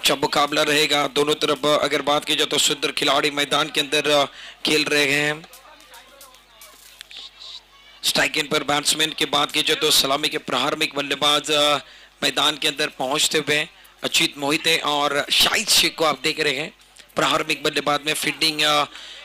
अच्छा मुकाबला रहेगा। दोनों तरफ़ अगर बात की जाए तो सुंदर खिलाड़ी मैदान के अंदर खेल रहे हैं। स्ट्राइक इन पर बैट्समैन की बात की जाए तो सलामी के प्रारंभिक बल्लेबाज मैदान के अंदर पहुँचते हुए अजीत मोहिते और शाहिद शेख को आप देख रहे हैं। प्रारंभिक बल्लेबाज में फील्डिंग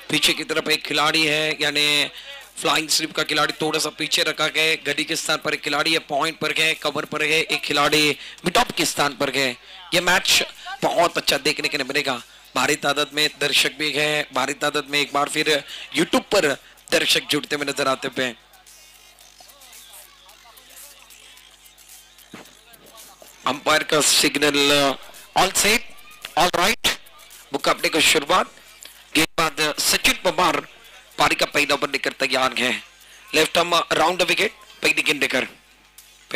पीछे की तरफ़ एक खिलाड़ी है, यानी फ्लाइंग स्लिप का खिलाड़ी थोड़ा सा पीछे रखा गया गड्डी के स्थान पर एक खिलाड़ी है पॉइंट पर गए कवर पर गए एक खिलाड़ी मिटॉप के स्थान पर गए ये मैच बहुत अच्छा देखने के लिए मिलेगा। भारी तादाद में दर्शक भी गए भारी तादाद में एक बार फिर यूट्यूब पर दर्शक जुड़ते हुए नज़र आते हुए। अंपायर का signal all set, all right. मुकाबले की शुरुआत। गेंदबाज सचिन पवार, पारी का पहला ओवर लेकर तैयार है। लेफ़्ट हम राउंड विकेट, पहली गेंद लेकर।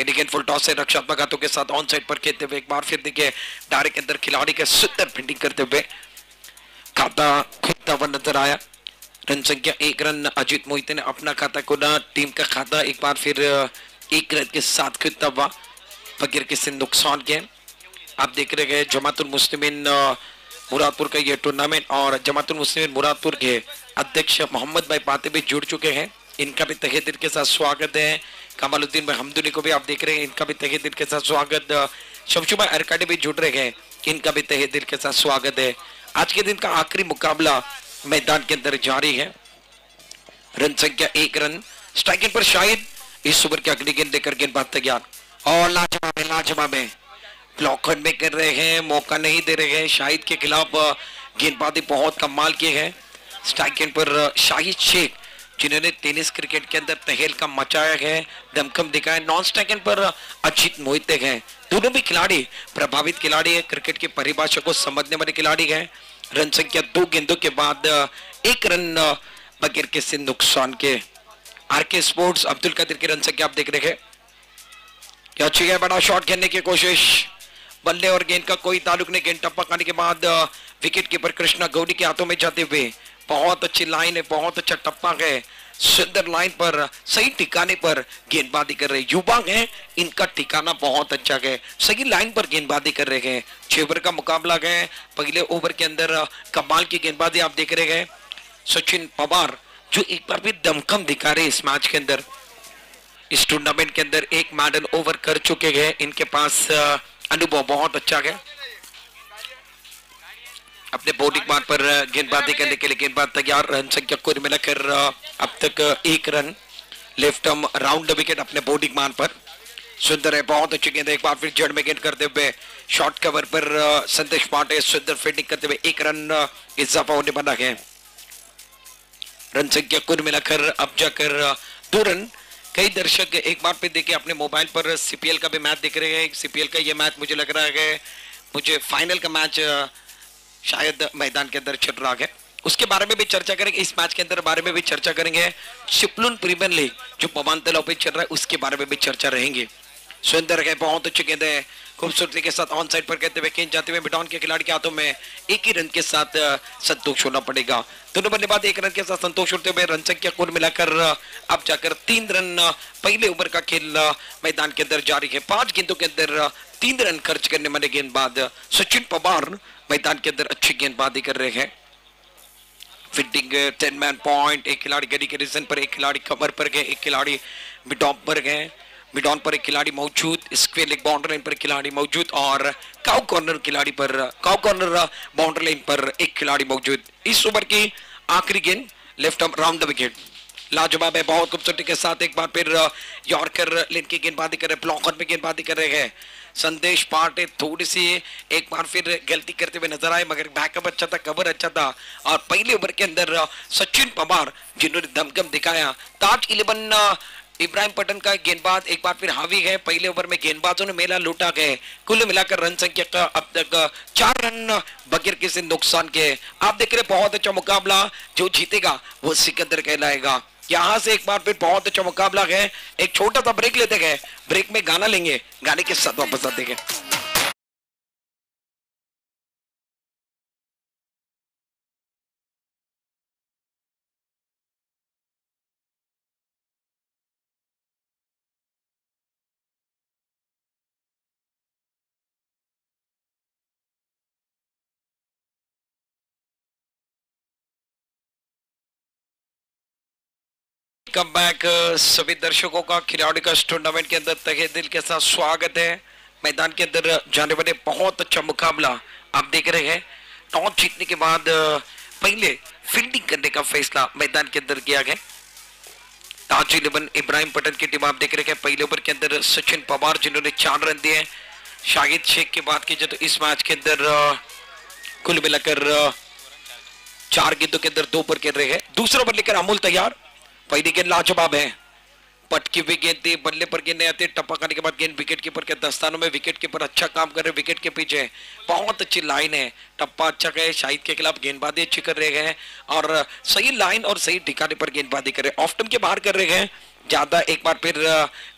फुल टॉस से रक्षात्मक हाथों के साथ ऑन साइड पर खेलते हुए एक बार फिर डायरेक्ट के अंदर खिलाड़ी के सुंदर करते हुए खाता हुआ नज़र आया। रन संख्या एक रन अजीत ने अपना खाता खुला। टीम का खाता एक बार फिर एक रन के साथ हुआ बगैर किसी नुकसान के आप देख रहे जमातुल मुस्लिमीन मुरादपुर का ये टूर्नामेंट और जमातुल मुस्लिमीन मुरादपुर के अध्यक्ष मोहम्मद भाई पाते भी जुड़ चुके हैं। इनका भी तहे दिल के साथ स्वागत है। कमालुद्दीन भाई हमदुनी को भी आप देख रहे हैं, इनका भी तहे दिल के साथ स्वागत शमशु भाई अरकाडे भी जुड़ रहे हैं, इनका भी तहे दिल के साथ स्वागत है। आज के दिन का आखिरी मुकाबला मैदान के अंदर जारी है। रन संख्या एक रन स्ट्राइकिंग पर शायद इस ओवर की अगली गेंद लेकर गेंदबाज तैयार। और लाजवाब है लाजवाब है। ब्लॉक में कर रहे हैं, मौका नहीं दे रहे हैं, शाहिद के खिलाफ गेंदबाजी बहुत कमाल की है। स्ट्राइकिंग पर शाहिद शेख जिन्होंने टेनिस क्रिकेट के अंदर तहेल का मचाया है, दमखम दिखाया नॉन स्ट्राइकिंग पर अजीत मोहिते हैं। दोनों भी खिलाड़ी, प्रभावित खिलाड़ी है, क्रिकेट की परिभाषा को समझने वाले खिलाड़ी है। रन संख्या दो गेंदों के बाद, एक रन बगैर किसी नुकसान के। R K sports, Abdul Kadar की रन संख्या आप देख रहे हैं। अच्छी है, बड़ा शॉट खेलने की कोशिश। बल्ले और गेंद का कोई ताल्लुक नहीं, गेंद टप्पा खाने के बाद, विकेट कीपर कृष्णा गौड़ी के हाथों में जाते हुए बहुत अच्छी लाइन है, बहुत अच्छा टप्पा है। सुंदर लाइन पर, सही ठिकाने पर गेंदबाजी कर रहे युवा हैं। इनका ठिकाना बहुत अच्छा है। सही लाइन पर गेंदबाजी कर रहे हैं। छह ओवर का मुकाबला गए पहले ओवर के अंदर, कमाल की गेंदबाजी आप देख रहे हैं। सचिन पवार, जो एक बार भी दमखम दिखा रहे इस मैच के अंदर। इस टूर्नामेंट के अंदर एक मैडल ओवर कर चुके हैं। इनके पास अनुभव बहुत अच्छा है। अपने बॉलिंग मान पर गेंदबाजी करने के लिए गेंदबाज तैयार, रन संख्या कुल मिलाकर अब तक एक run left arm round wicket अपने बॉलिंग मान पर। सुंदर है, बहुत अच्छी गेंद एक बार फिर जड़ में गेंद करते हुए शॉर्ट कवर पर संदेश पांडे, सुंदर फील्डिंग करते हुए एक रन इजाफा होने बना है। रन संख्या कुल मिलाकर अब जाकर दो रन। कई दर्शक एक बार पे देखे अपने मोबाइल पर सीपीएल का भी मैच देख रहे हैं। सीपीएल का ये मैच मुझे लग रहा है, मुझे फाइनल का मैच शायद मैदान के अंदर रहा है। उसके बारे में भी चर्चा करेंगे, इस मैच के अंदर बारे में भी चर्चा करेंगे। शिपलुन प्रीमियर लीग, जो पवन तलाव पे चल रहा है, उसके बारे में भी चर्चा रहेंगे। सुंदर है बहुत अच्छे गेंद है। खूबसूरती के साथ ऑन साइड पर कहते हुए गेंद जाते हुए मिडॉन के खिलाड़ी के हाथों में एक ही रन के साथ संतोष होना पड़ेगा। दोनों बल्लेबाज एक रन के साथ संतोष होते हुए रन संख्या कुल मिलाकर अब जाकर तीन रन पहले ओवर का खेल मैदान के अंदर जारी है। पाँच गेंदों के अंदर तीन रन खर्च करने वाले गेंदबाज, सचिन पवार मैदान के अंदर अच्छी गेंदबाजी कर रहे हैं। फील्डिंग टेन मैन पॉइंट एक खिलाड़ी गली के रीजन पर, एक खिलाड़ी कमर पर गए, एक खिलाड़ी मिडॉप पर गए। मिडॉन पर एक खिलाड़ी मौजूद स्क्वेयर लेग बाउंड्री लाइन पर खिलाड़ी मौजूद और काउ कॉर्नर खिलाड़ी पर काउ कॉर्नर बाउंड्री लाइन पर एक खिलाड़ी मौजूद। इस ओवर की आखिरी गेंद लेफ़्ट राउंड द विकेट लाजवाब है, बहुत खूबसूरती के साथ एक बार फिर यॉर्कर लेन की गेंदबाजी कर रहे ब्लॉकर में गेंदबाजी कर रहे हैं। संदेश पार्टे थोड़ी सी एक बार फिर गलती करते हुए नज़र आए, मगर बैकअप अच्छा था कवर अच्छा था। और पहले ओवर के अंदर सचिन पवार, जिन्होंने दमदम दिखाया। ताज इलेवन इब्राहिम पटन का गेंदबाज एक बार फिर हावी है। पहले ओवर में गेंदबाजों ने मेला लूटा गए कुल मिलाकर रन संख्या का अब तक चार रन बगैर किसी नुकसान के। आप देख रहे बहुत अच्छा मुकाबला। जो जीतेगा, वो सिकंदर कहलाएगा। यहां से एक बार फिर बहुत अच्छा मुकाबला है। एक छोटा सा ब्रेक लेते गए ब्रेक में गाना लेंगे। गाने के साथ वापस आते गए कम बैक सभी दर्शकों का खिलाड़ी का टूर्नामेंट के अंदर तहे दिल के साथ स्वागत है। मैदान के अंदर जाने वाले बहुत अच्छा मुकाबला आप देख रहे हैं। टॉस जीतने के बाद पहले फील्डिंग करने का फैसला मैदान के अंदर किया गया। ताज इलेवन इब्राहिम पटेल की टीम आप देख रहे हैं पहले ओवर के अंदर सचिन पवार जिन्होंने चार रन दिए शाहिद शेख की बात कीजिए तो इस मैच के अंदर कुल मिलाकर चार गेंदों के अंदर दो पर खेल रहे हैं। दूसरा ओवर लेकर अमूल तैयार। पहली गेंद लाजवाब है। पटकी हुई गेंद थी, बल्ले पर गेंद आते टप्पा खाने के बाद गेंद विकेट कीपर के दस्तानों में विकेट कीपर अच्छा काम कर रहे विकेट के पीछे। बहुत अच्छी लाइन है। टप्पा अच्छा गए शाहिद के खिलाफ गेंदबाजी अच्छी कर रहे हैं और सही लाइन और सही ठिकाने पर गेंदबाजी कर रहे हैं। ऑफ़ टर्म के बाहर कर रहे हैं। ज़्यादा एक बार फिर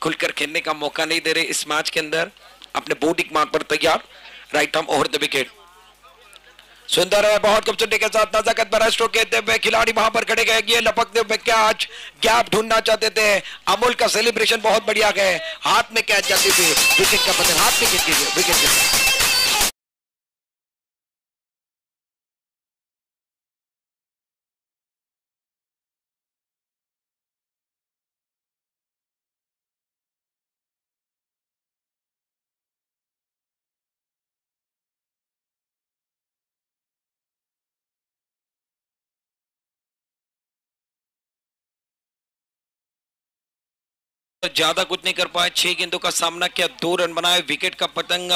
खुलकर खेलने का मौका नहीं दे रहे इस मैच के अंदर। अपने बोर्डिंग मार्ग पर तैयार। Right arm over the wicket सुंदर है, बहुत खूबसूरती के साथ नजाकत भरा स्ट्रोक कहते हुए खिलाड़ी वहाँ पर खड़े गए। लपकते हुए कैच गैप ढूंढना चाहते थे? अमूल का सेलिब्रेशन बहुत बढ़िया गए। हाथ में कैच जाती थी। विकेट का पतन हाथ में विकेट विकेट ज़्यादा कुछ नहीं कर पाए। छह गेंदों का सामना किया, दो रन बनाए विकेट का पतंग,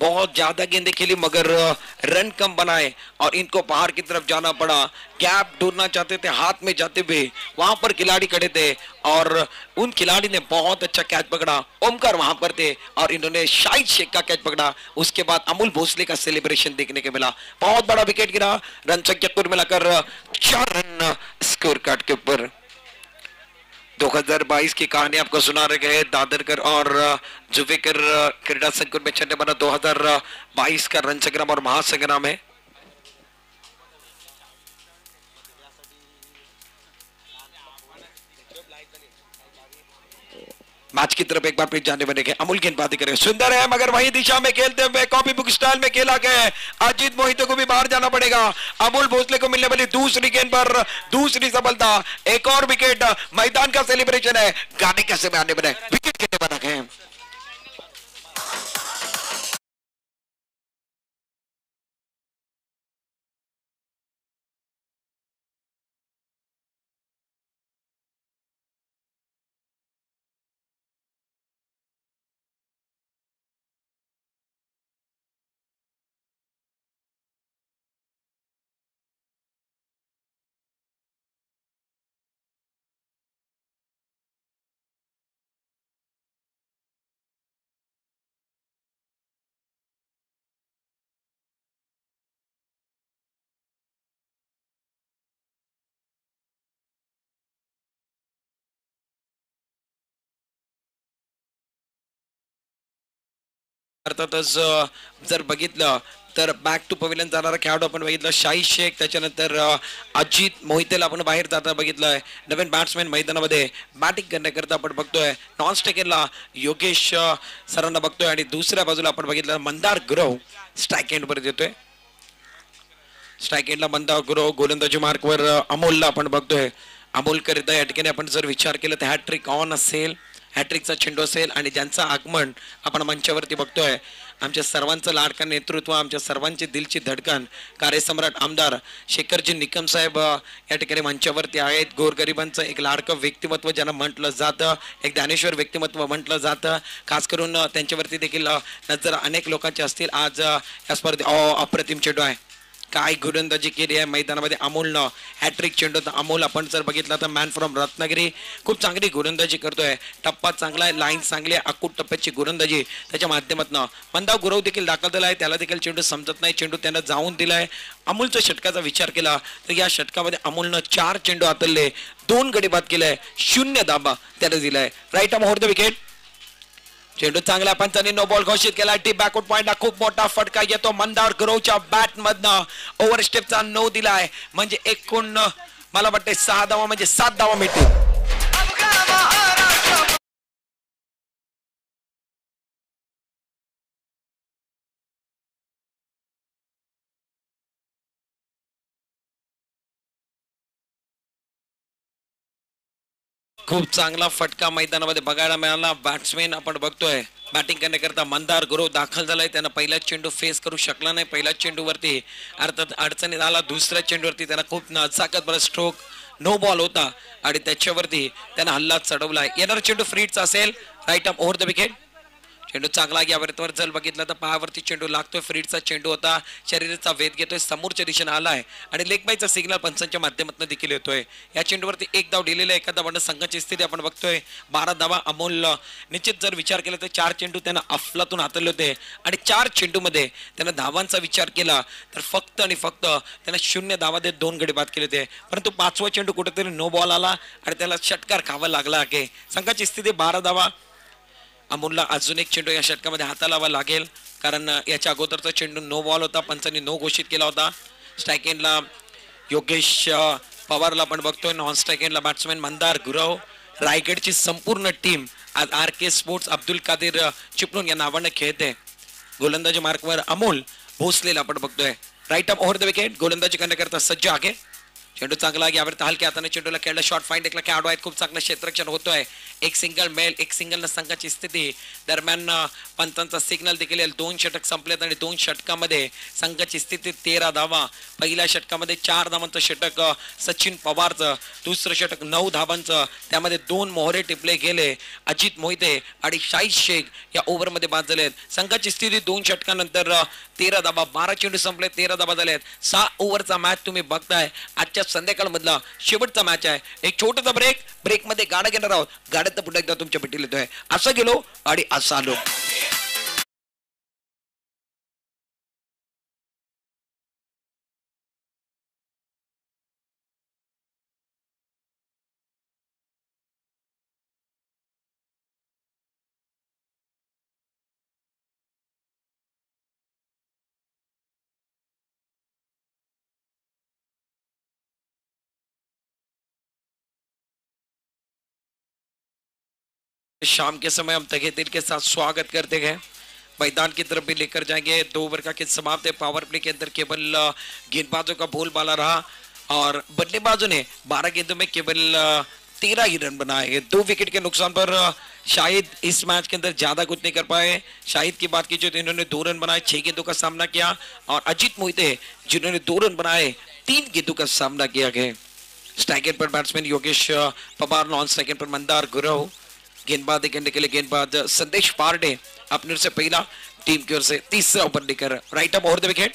बहुत ज़्यादा गेंदे खेली, मगर, रन कम बनाए और इनको बाहर की तरफ़ जाना पड़ा। गैप ढूंढना चाहते थे, हाथ में जाते हुए वहाँ पर खिलाड़ी खड़े थे और उन खिलाड़ी ने बहुत अच्छा कैच पकड़ा। ओमकार वहाँ पर थे और इन्होंने शाहिद शेख का कैच पकड़ा। उसके बाद अमूल भोसले का सेलिब्रेशन देखने को मिला। बहुत बड़ा विकेट गिरा, रन संख्या मिलाकर चार रन स्कोर कार्ड के ऊपर। 2022 की कहानी आपको सुना रहे गए दादरकर और जुवेकर क्रीडा संकुल में चलने वाला 2022 का रन संग्राम और महासंग्राम है। मैच की तरफ़ एक बार फिर जाने बने गए। अमूल गेंदबाजी करें। सुंदर है, मगर वही दिशा में खेलते हुए कॉपी बुक स्टाइल में खेला गया अजीत मोहितो को भी बाहर जाना पड़ेगा। अमूल भोसले को मिलने वाली दूसरी गेंद पर दूसरी सफलता। एक और विकेट मैदान का सेलिब्रेशन है। गाने कैसे में आने बने? विकेट कितने बना गए अर्थातच जर बघितलं तर बॅक टू पवेलियन जाणारा खेळाडू आपण बघितलं शाही शेख त्याच्यानंतर अजित मोहितेला आपण बाहेर जाता बघितलंय. नवीन बॅट्समॅन मैदानामध्ये बॅटिंग करण्याकरता आपण बघतोय. नॉन स्टेकेनला योगेश सरांना बघतोय आणि दुसऱ्या बाजूला आपण बघितलं मंदार गुरव स्ट्राईक एंड वर देतोय. स्ट्राईक एंडला मंदार गुरव गोलंदाजी मार्कवर अमोलला आपण बघतोय. अमोल करिता या ठिकाणी आपण जर विचार केला तर हॅट्रिक ऑन असेल. हॅट्रिकचा चेंडू असेल आणि ज्यांचं आगमन आपण मंचावरती बघतोय आमच्या सर्वांचं लाडकं नेतृत्व आमच्या सर्वांची दिलची धडकन कार्यसम्राट आमदार शेखरजी निकम साहेब या ठिकाणी मंचावरती आहेत. गोरगरिबांचं एक लाडकं व्यक्तिमत्व ज्यांना म्हटलं जातं एक ज्ञानेश्वर व्यक्तिमत्व म्हटलं जातं. खास करून त्यांच्यावरती देखील नजर अनेक लोकांचे असतील. आज या स्पर्धे अप्रतिम चेंडू आहे. काय गोलंदाजी केली आहे मैदानामध्ये? अमोलनं हॅट्रिक चेंडू अमोल आपण जर बघितला तर मॅन फ्रॉम रत्नागिरी. खूप चांगली गोलंदाजी करतोय. टप्पा चांगला आहे लाईन चांगली आहे अकूट टप्प्याची गोलंदाजी त्याच्या माध्यमातून. मंदाव गुरव देखील दाखल झाला आहे त्याला देखील चेंडू समजत नाही. चेंडू त्यांना जाऊन दिला आहे अमोलच्या षटकाचा विचार केला तर या षटकामध्ये अमोलनं चार चेंडू हातले दोन गडी बाद केलाय. शून्य दाबा त्यानं दिलाय. राईट मोहर द विकेट चेंडू चांगल्या पंचांनी नो बॉल घोषित केला. टी बॅकआउट पॉइंटला खूप मोठा फटका येतो. मंदार ग्रोच्या बॅट मधनं ओव्हर स्टेपचा नो दिलाय. म्हणजे एकूण मला वाटते सहा धावा म्हणजे सात धावा मिळतील. खूप चांगला फटका मैदानामध्ये बघायला मिळाला. बॅट्समॅन आपण बघतोय. बॅटिंग करण्याकरता मंदार गुरु दाखल झालाय. त्यानं पहिलाच चेंडू फेस करू शकला नाही. पहिल्याच चेंडूवरती अर्थात अडचणीत आला. दुसऱ्या चेंडूवरती त्यानं खूप नचाकत बरं स्ट्रोक नो बॉल होता. आणि त्याच्यावरती त्यानं हल्ला चढवला येणार चेंडू फ्रीडचा असेल. Right up over the wicket चेंडू चांगला यावर जर बघितलं तर पायावरती चेंडू लागतोय. फ्रीडचा चेंडू होता. शरीराचा वेध घेतोय. समोरच्या दिशेने आलाय. आणि लेगबाईचा सिग्नल पंचांच्या माध्यमातून देखील येतोय. या चेंडूवरती एक धाव दिलेला एका धावानं संघाची स्थिती आपण बघतोय. बारा धावा अमोल. निश्चित जर विचार केला तर चार चेंडू त्यानं अफलातून हातले होते. आणि चार चेंडूमध्ये त्यानं धावांचा विचार केला तर फक्त आणि फक्त त्यानं शून्य धावा देत दोन गडी बाद केले होते. परंतु पाचवा चेंडू कुठेतरी नो बॉल आला आणि त्याला षटकार खावा लागला आहे. संघाची स्थिती बारा धावा अमोलला अजून एक चेंडू या षटकामध्ये हाता लावा लागेल. कारण याच्या अगोदरचा चेंडू नो बॉल होता पंचांनी नो घोषित केला होता. स्ट्राईक योगेश पवारला आपण बघतोय. Non strike batsman Mandar Gurav. रायगडची संपूर्ण टीम आज R K sports Abdul Kadir अ, चिपळूण या नावानं खेळते. गोलंदाजी मार्कवर अमोल भोसलेला आपण बघतोय. Right up over the wicket गोलंदाजी करण्याकरता सज्ज आहे. चेंडू चांगला यावर हलक्या हाताने चेंडूला खेळला. शॉर्ट फाईंड एकला खेळाडू आहेत. खूप चांगलं क्षेत्ररक्षण होतोय. एक सिंगल मेल एक सिंगल संघाची स्थिती. दरम्यान पंतांचा सिग्नल देखील दोन षटक संपलेत आणि दोन षटकामध्ये संघाची स्थिती तेरा धावा. पहिल्या षटकामध्ये चार धावांचं षटक सचिन पवारचं. दुसरं षटक नऊ धावांचं. त्यामध्ये दोन मोहरे टिपले गेले. अजित मोहिते आणि शाहीद शेख या ओव्हरमध्ये बाद झालेत. संघाची स्थिती दोन षटकानंतर तेरा धाबा बारा चेंडू संपले तेरा धाबा झालेत. सहा ओव्हरचा मॅच तुम्ही बघताय. आजच्या संध्याकाळ मधला शेवटचा मॅच आहे. एक छोटासा ब्रेक ब्रेकमध्ये गाडा घेणार आहोत. गाड्यात पुन्हा एकदा तुमच्या भेटीला येतोय. असं गेलो आणि असं आलो. शाम के समय हम तहे दिल के साथ स्वागत करते हैं। मैदान की तरफ़ भी लेकर जाएँगे। दो ओवर का खेल समाप्त है। पावर प्ले के अंदर केवल गेंदबाजों का बोलबाला रहा और बल्लेबाजों ने 12 गेंदों में केवल तेरह ही रन बनाए दो विकेट के नुकसान पर शाहिद इस मैच के अंदर ज़्यादा कुछ नहीं कर पाए। शाहिद की बात कीजिए तो इन्होंने दो रन बनाए, छह गेंदों का सामना किया और अजीत मोहिते जिन्होंने दो रन बनाए, तीन गेंदों का सामना किया गया। स्ट्राइकर पर batsman Yogesh Pawar, non striker पर मंदार गुरव। गेंदबाजी करने के लिए गेंदबाज संदेश पारडे अपने से पहला टीम की ओर से तीसरा ओवर लेकर right up over the wicket.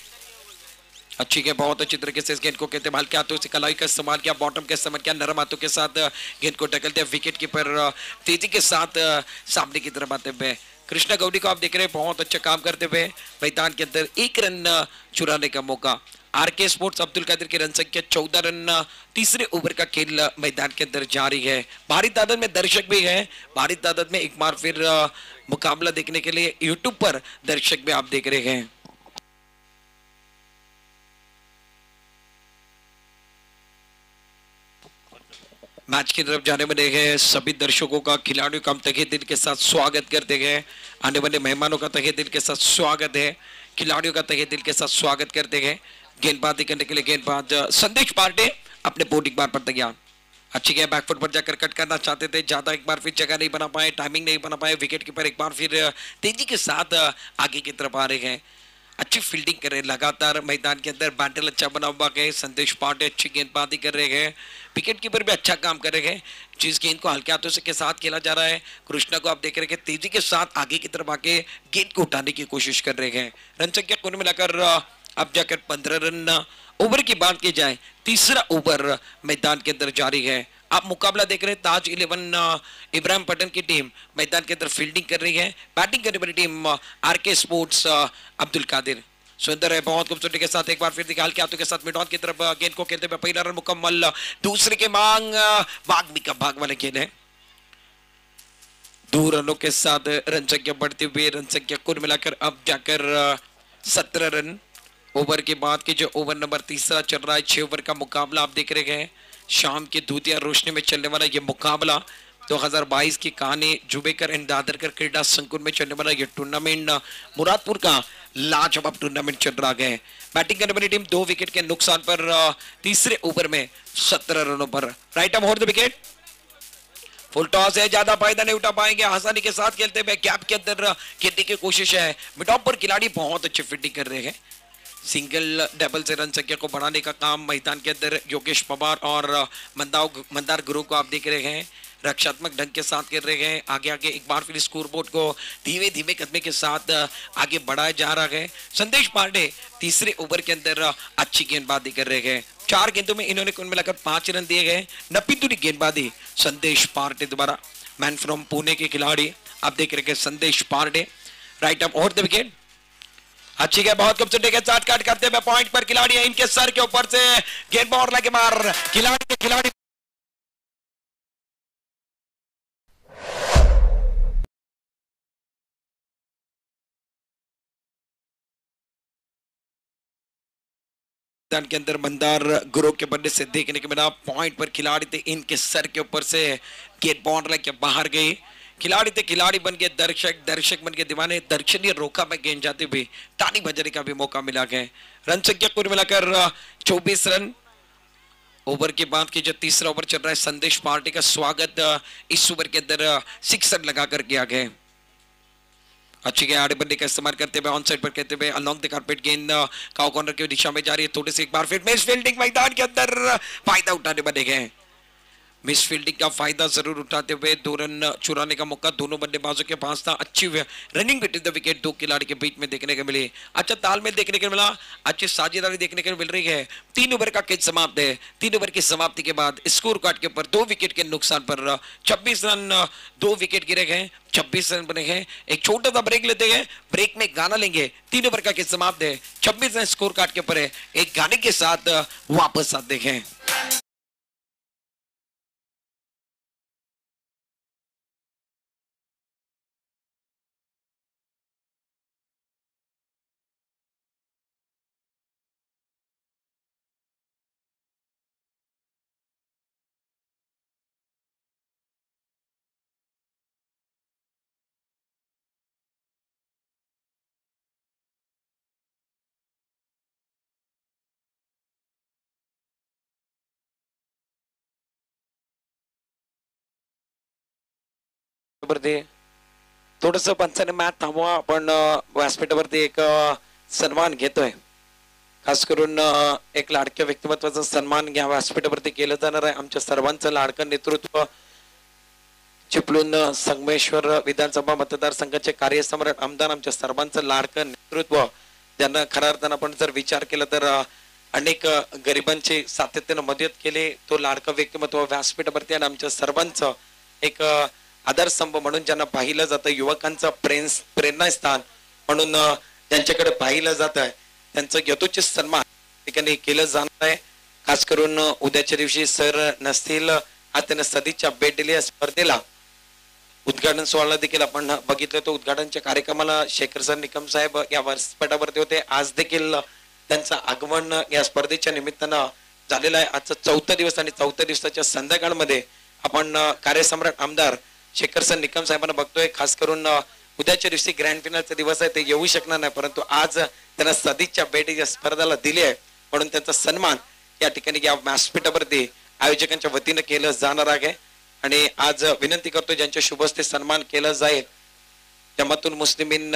अच्छी गेंद, बहुत अच्छी तरीके से इस गेंद को कहते बाल के हाथों से कलाई का इस्तेमाल किया बॉटम का इस्तेमाल किया, नरम हाथों के साथ गेंद को टकल दिया विकेट कीपर तेज़ी के साथ, सामने की तरफ़ आते हुए। कृष्णा गौड़ी को आप देख रहे हैं, बहुत अच्छा काम करते हुए मैदान के अंदर एक रन चुराने का मौका R K sports Abdul Kadir की रन संख्या चौदह रन तीसरे ओवर का खेल मैदान के अंदर जारी है। भारी तादाद में दर्शक भी है। भारी तादाद में एक बार फिर मुकाबला देखने के लिए यूट्यूब पर दर्शक भी आप देख रहे हैं। मैच की तरफ़ जाने वाले हैं। सभी दर्शकों का, खिलाड़ियों का हम तहे दिल के साथ स्वागत करते हैं। आने वाले मेहमानों का तहे दिल के साथ स्वागत है। खिलाड़ियों का तहे दिल के साथ स्वागत करते हैं। गेंदबाजी करने के लिए गेंदबाज संदेश पार्टे अपने बोर्डिंग बार पर तैयार। अच्छी गेंद बैकफुट पर जाकर कट करना चाहते थे, ज़्यादा एक बार फिर जगह नहीं बना पाए टाइमिंग नहीं बना पाए विकेट कीपर एक बार फिर, तेज़ी के साथ, आगे की तरफ़ आ रहे हैं। अच्छी फील्डिंग कर रहे हैं, लगातार मैदान के अंदर बैटल अच्छा बना हुआ है, संदेश पांडे अच्छी गेंदबाजी कर रहे हैं। विकेट कीपर भी अच्छा काम कर रहे हैं, जिस गेंद को हल्के हाथों से के साथ खेला जा रहा है, कृष्णा को आप देख रहे हैं तेज़ी के साथ आगे की तरफ़ आके गेंद को उठाने की कोशिश कर रहे हैं। रन संख्या कुल मिलाकर अब जाकर पंद्रह रन ओवर की बात की जाए, तीसरा ओवर मैदान के अंदर जारी है। आप मुकाबला देख रहे हैं, ताज इलेवन इब्राहिम पटन की टीम मैदान के अंदर फील्डिंग कर रही है। बैटिंग करने वाली team R K sports Abdul Kadir. सुंदर है, बहुत खूबसूरती के साथ एक बार फिर दिखाल के हाथों के साथ मिडॉन की तरफ़ गेंद को खेलते हुए पहला रन मुकम्मल दूसरे के मांग भाग भी का भाग वाले गेंद है। दो रनों के साथ रन संख्या बढ़ती हुई, रन संख्या कुल मिलाकर अब जाकर सत्रह रन। ओवर के बाद के जो ओवर नंबर तीसरा चल रहा है, छह ओवर का मुकाबला आप देख रहे हैं। शाम के दूतिया रोशनी में चलने वाला ये मुकाबला 2022 की कहानी जुबेकर एंड दादरकर क्रीडा संकुल में चलने वाला ये टूर्नामेंट, मुरादपुर का लाजवाब टूर्नामेंट चल रहा है। बैटिंग करने वाली टीम दो विकेट के नुकसान पर तीसरे ओवर में सत्रह रनों पर। Right up hold the wicket. Full toss है, ज़्यादा फ़ायदा नहीं उठा पाएँगे। आसानी के साथ खेलते हुए गैप के अंदर खेती की कोशिश है। मिड पर खिलाड़ी बहुत अच्छी फील्डिंग कर रहे हैं। सिंगल डबल से रन संख्या को बढ़ाने का काम मैदान के अंदर योगेश पवार और मंदाव मंदार गुरु को आप देख रहे हैं। रक्षात्मक ढंग के साथ कर रहे हैं। आगे आगे एक बार फिर स्कोर बोर्ड को धीमे धीमे कदमे के साथ आगे बढ़ाया जा रहा है। संदेश पांडे तीसरे ओवर के अंदर अच्छी गेंदबाजी कर रहे हैं। चार गेंदों में इन्होंने कुल मिलाकर पाँच रन दिए गए। नब्बे गेंदबाजी, संदेश पांडे द्वारा। मैन फ्रॉम पुणे के खिलाड़ी, आप देख रहे हैं Sandesh Pande. Right up over the wicket अच्छी है, बहुत खूबसूरत के साथ काट करते हुए पॉइंट पर खिलाड़ी है, इनके सर के ऊपर से गेंद बॉल लगे मार। खिलाड़ी खिलाड़ी के अंदर मंदार गुरु के बल्ले से देखने के बिना पॉइंट पर खिलाड़ी थे, इनके सर के ऊपर से गेट बाउंड के बाहर गई। खिलाड़ी थे, खिलाड़ी बन गए, दर्शक दर्शक बन गए, दीवाने दर्शनीय रोका में गेंद जाते हुए ताली बजाने का भी मौका मिला गया। रन संख्या कुल मिलाकर चौबीस रन। ओवर के बाद की जो तीसरा ओवर चल रहा है, संदेश पार्टी का स्वागत इस ओवर के अंदर सिक्स रन लगाकर किया गया। अच्छी के आड़े बंदे का इस्तेमाल करते हुए ऑन साइड पर कहते हुए अलॉन्ग द कारपेट गेंद काउ कॉर्नर की दिशा में जा रही है, थोड़ी सी एक बार फिर मिस फील्डिंग मैदान के अंदर फ़ायदा उठाने बने गए। मिस फील्डिंग का फ़ायदा ज़रूर उठाते हुए दो रन चुराने का मौका दोनों बल्लेबाजों के पास था। अच्छी रनिंग बिटवीन द विकेट दो खिलाड़ी के बीच में देखने को मिली। अच्छा तालमेल देखने को मिला। अच्छी साझेदारी देखने को मिल रही है। तीन ओवर का खेल समाप्त है। तीन ओवर की समाप्ति के बाद स्कोर कार्ड के ऊपर दो विकेट के नुकसान पर छब्बीस रन, दो विकेट गिरे गए। छब्बीस रन बने हैं एक छोटा सा ब्रेक लेते हैं। ब्रेक में गाना लेंगे। तीन ओवर का खेल समाप्त है। छब्बीस रन स्कोर कार्ड के ऊपर है। एक गाने के साथ वापस आते हैं। व्यासपीठावरती थोडस पंचाने मॅच थांबवा आपण व्यासपीठावरती एक सन्मान घेतोय. खास करून एक लाडक्या व्यक्तिमत्वाचा सन्मान घ्या व्यासपीठावरती केलं जाणार आहे. आमच्या सर्वांचं लाडकं नेतृत्व चिपळूण संगमेश्वर विधानसभा मतदारसंघाचे कार्यसम्राट आमदार आमच्या सर्वांचं लाडकं नेतृत्व. ज्यांना खऱ्या अर्थानं आपण जर विचार केला तर अनेक गरिबांची सातत्यानं मदत केली. तो लाडकं व्यक्तिमत्व व्यासपीठावरती आणि आमच्या सर्वांचं एक आधारस्तंभ म्हणून ज्यांना पाहिलं जातं युवकांचं प्रेम प्रेरणास्थान म्हणून त्यांच्याकडे पाहिलं जात. आहे त्यांचं यथोचित सन्मान ठिकाणी केलं जाणार आहे. खास करून उद्याच्या दिवशी सर नसतील आज त्यांना सदिच्छा भेट दिली या स्पर्धेला. उद्घाटन सोहळा देखील आपण बघितलं तो उद्घाटनच्या कार्यक्रमाला शेखर सर निकम साहेब या व्यासपीठावरती होते. आज देखील त्यांचं आगमन या स्पर्धेच्या निमित्तानं झालेलं आहे. आजचा चौथा दिवस आणि चौथ्या दिवसाच्या संध्याकाळमध्ये आपण कार्यसम्राट आमदार शेखर सर निकम साहेबांना बघतोय खास करून उद्याच्या दिवशी ग्रँड फिनालचा दिवस आहे ते येऊ शकणार नाही परंतु आज त्यांना सदिच्छा भेट या स्पर्धाला दिली आहे म्हणून त्यांचा सन्मान या ठिकाणी या व्यासपीठावरती आयोजकांच्या वतीनं केलं जाणार आहे. आणि आज विनंती करतो ज्यांच्या शुभस्ते सन्मान केलं जाईल जमातून मुस्लिमीन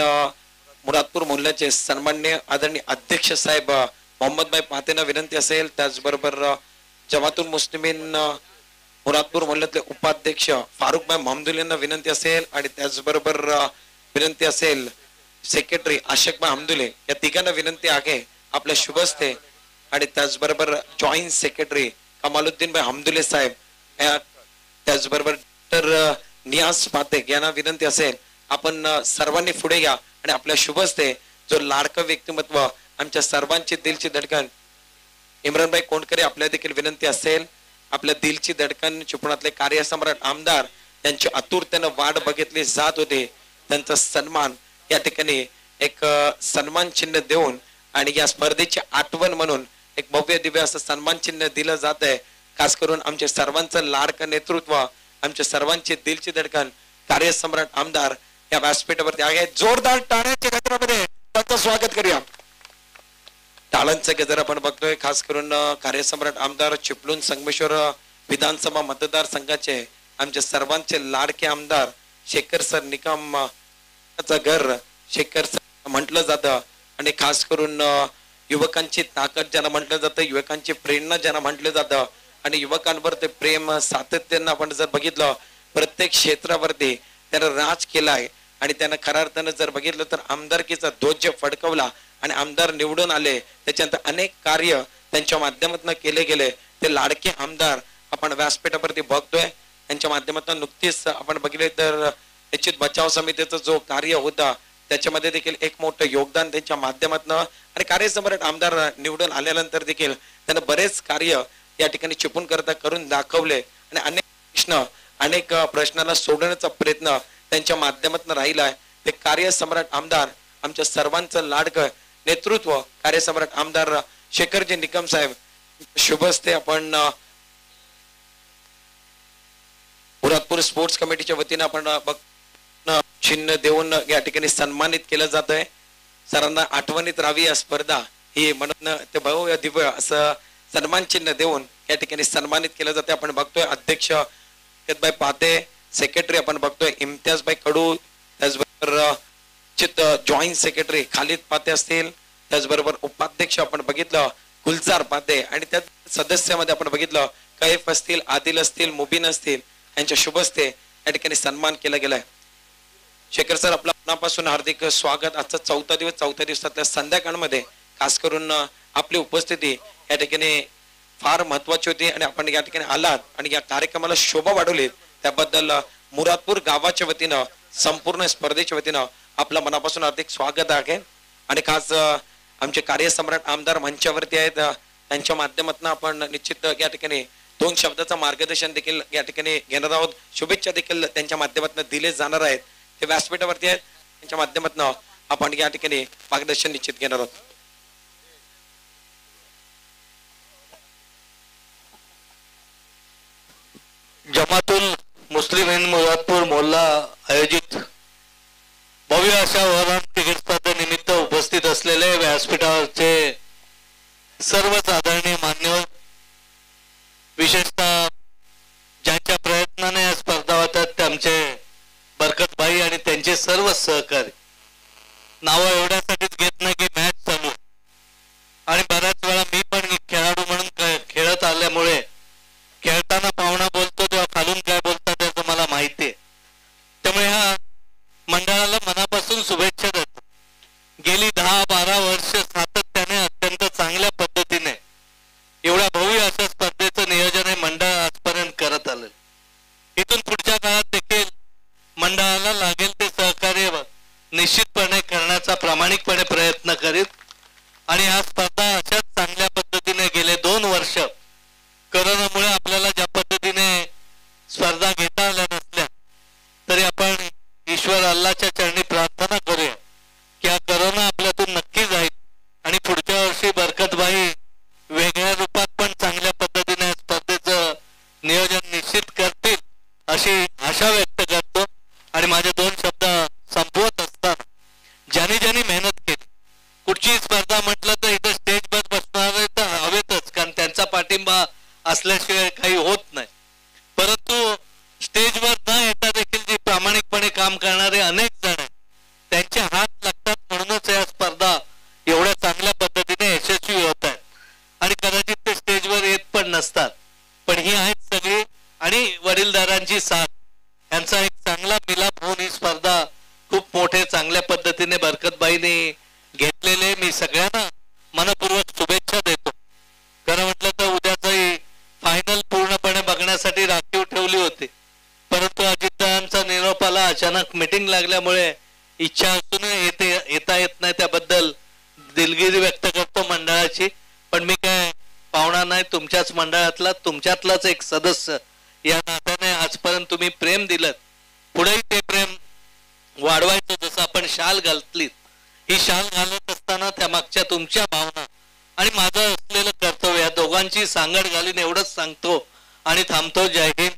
मुरादपूर मोहल्ल्याचे सन्मान्य आदरणीय अध्यक्ष साहेब मोहम्मद भाई पातेना विनंती असेल त्याचबरोबर जमातून मुस्लिमीन मुरादपूर मोहल्ल्यातले उपाध्यक्ष फारुखभाई महमदुल यांना विनंती असेल आणि त्याचबरोबर विनंती असेल सेक्रेटरी आशकभाई हमदुले या तिघांना विनंती आहे आपल्या शुभस्ते. आणि त्याचबरोबर जॉईंट सेक्रेटरी कमालुद्दीन भाई हमदुले साहेब त्याचबरोबर डॉक्टर नियाज पातेक यांना विनंती असेल. आपण सर्वांनी पुढे या आणि आपल्या शुभस्ते जो लाडकं व्यक्तिमत्व आमच्या सर्वांची दिलची धडकन. इम्रानभाई कोंडकरे आपल्या देखील विनंती असेल. आपल्या दिलची धडकन चिपणातले कार्यसम्राट आमदार यांची आतुरतेनं वाट बघितली जात होते. त्यांचा सन्मान या ठिकाणी एक सन्मान चिन्ह देऊन आणि या स्पर्धेची आठवण म्हणून एक भव्य दिव्य असं सन्मान चिन्ह दिलं जात आहे खास करून आमच्या सर्वांचं लाडकं नेतृत्व आमच्या सर्वांची दिलची धडकन कार्यसम्राट आमदार या व्यासपीठावरती आहे. जोरदार टाळ्याच्या गजरामध्ये त्यांचं स्वागत करूया टाळांचा गजर आपण बघतोय. खास करून कार्यसम्राट आमदार चिपळूण संगमेश्वर विधानसभा मतदारसंघाचे आमचे सर्वांचे लाडके आमदार शेखर सर निकम घर शेखर सर म्हटलं जातं. आणि खास करून युवकांची ताकद ज्यांना म्हटलं जातं युवकांची प्रेरणा ज्यांना म्हटलं जातं आणि युवकांवर ते प्रेम सातत्यानं आपण जर बघितलं प्रत्येक क्षेत्रावरती त्यानं राज केलाय आणि त्यानं खऱ्या अर्थानं जर बघितलं तर आमदारकीचा ध्वज फडकवला. आणि आमदार निवडून आले त्याच्यानंतर अनेक कार्य त्यांच्या माध्यमातून केले गेले. ते लाडके आमदार आपण व्यासपीठावरती बघतोय. त्यांच्या माध्यमातून नुकतीच आपण बघितले तर निश्चित बचाव समितीचं जो कार्य होता त्याच्यामध्ये देखील एक मोठं योगदान त्यांच्या माध्यमातून आणि कार्यसम्राट आमदार निवडून आल्यानंतर देखील त्यांना बरेच कार्य या ठिकाणी चिपून करता करून दाखवले. आणि अनेक प्रश्न अनेक प्रश्नांना सोडवण्याचा प्रयत्न त्यांच्या माध्यमातून राहिला आहे ते कार्यसम्राट आमदार आमच्या सर्वांचं लाडकं नेतृत्व कार्यसम्राट आमदार शेखरजी निकम साहेब शुभ असते आपण पुरातपूर स्पोर्ट्स कमिटीच्या वतीनं आपण बघ चिन्ह देऊन या ठिकाणी सन्मानित केलं जात आहे सरांना आठवणीत राहावी या स्पर्धा ही म्हणून ते भव्य दिव्य असं सन्मान चिन्ह देऊन या ठिकाणी सन्मानित केलं जाते आपण बघतोय अध्यक्ष पाते सेक्रेटरी आपण बघतोय इम्तियाजभाई कडू. त्याचबरोबर चित जॉईंट सेक्रेटरी खालिद पाते असतील. त्याचबरोबर उपाध्यक्ष आपण बघितलं गुलजार पाते. आणि त्या सदस्यामध्ये आपण बघितलं कैफ असतील आदिल असतील मुबीन असतील यांच्या शुभ असते या ठिकाणी सन्मान केला गेलाय. शेखर सर आपला मनापासून हार्दिक स्वागत. आजचा चौथा दिवस चौथ्या दिवसातल्या संध्याकाळमध्ये खास करून आपली उपस्थिती या ठिकाणी फार महत्वाची होती. आणि आपण या ठिकाणी आलात आणि या कार्यक्रमाला शोभा वाढवली त्याबद्दल मुरादपूर गावाच्या वतीनं संपूर्ण स्पर्धेच्या वतीनं आपलं मनापासून हार्दिक स्वागत आहे. आणि खास आमचे कार्यसम्राट आमदार मंचावरती आहेत. त्यांच्या माध्यमातून आपण निश्चित या ठिकाणी दोन शब्दाचं मार्गदर्शन देखील या ठिकाणी घेणार आहोत. शुभेच्छा देखील त्यांच्या माध्यमातून दिले जाणार आहेत. ते व्यासपीठावरती आहेत. त्यांच्या माध्यमातून आपण या ठिकाणी मार्गदर्शन निश्चित घेणार आहोत. जमातुल मुस्लिम हिंद मुरादपूर मोहल्ला आयोजित भव्य अशा वरण क्रिकेट स्पर्धेनिमित्त उपस्थित असलेले व्यासपीठावरचे सर्व आदरणीय मान्यवर विशेषतः ज्यांच्या प्रयत्नाने या स्पर्धा होतात ते आमचे बरकतभाई आणि त्यांचे सर्व सहकारी. नावं एवढ्यासाठीच घेत नाही की मॅच चालू आणि बऱ्याच वेळा मी पण खेळाडू म्हणून खेळत आल्यामुळे खेळताना पाहुणा बोलतो तेव्हा खालून काय बोलतात याचं मला माहिती आहे. त्यामुळे ह्या मंडळाला शुभेच्छा देतो. गेली दहा बारा वर्ष सातत्य अत्यंत चांगल्या पद्धतीने एवढ्या भव्य अशा स्पर्धेचं नियोजन हे मंडळ आजपर्यंत करत आलं इथून पुढच्या काळात देखील मंडळाला लागेल ते सहकार्य निश्चितपणे करण्याचा प्रामाणिकपणे प्रयत्न करीत आणि हा स्पर्धा अशाच चांगल्या पद्धतीने गेले दोन वर्ष करोनामुळे आपल्याला ज्या पद्धतीने स्पर्धा घेता आल्या नसल्या तरी आपण ईश्वर अल्लाच्या चरणी प्रार्थना करूया की हा करोना आपल्यातून नक्की जाईल आणि पुढच्या वर्षी बरकतबाई वेगळ्या रूपात पण चांगल्या पद्धतीने या स्पर्धेचं नियोजन करतील अशी आशा व्यक्त करतो आणि माझे दोन शब्द संपवत असताना ज्यांनी ज्यांनी मेहनत केली. कुठची स्पर्धा म्हटलं तर इथं स्टेजवर बसणारे तर हवेतच कारण त्यांचा पाठिंबा असल्याशिवाय नाही मंडळातला तुमच्यातलाच एक सदस्य या नात्याने आजपर्यंत तुम्ही प्रेम दिलं. पुढेही ते प्रेम वाढवायचं जसं आपण शाल घातली ही शाल घालत असताना त्या मागच्या तुमच्या भावना आणि माझं असलेलं कर्तव्य या दोघांची सांगड घालून एवढंच सांगतो आणि थांबतो. जय हिंद.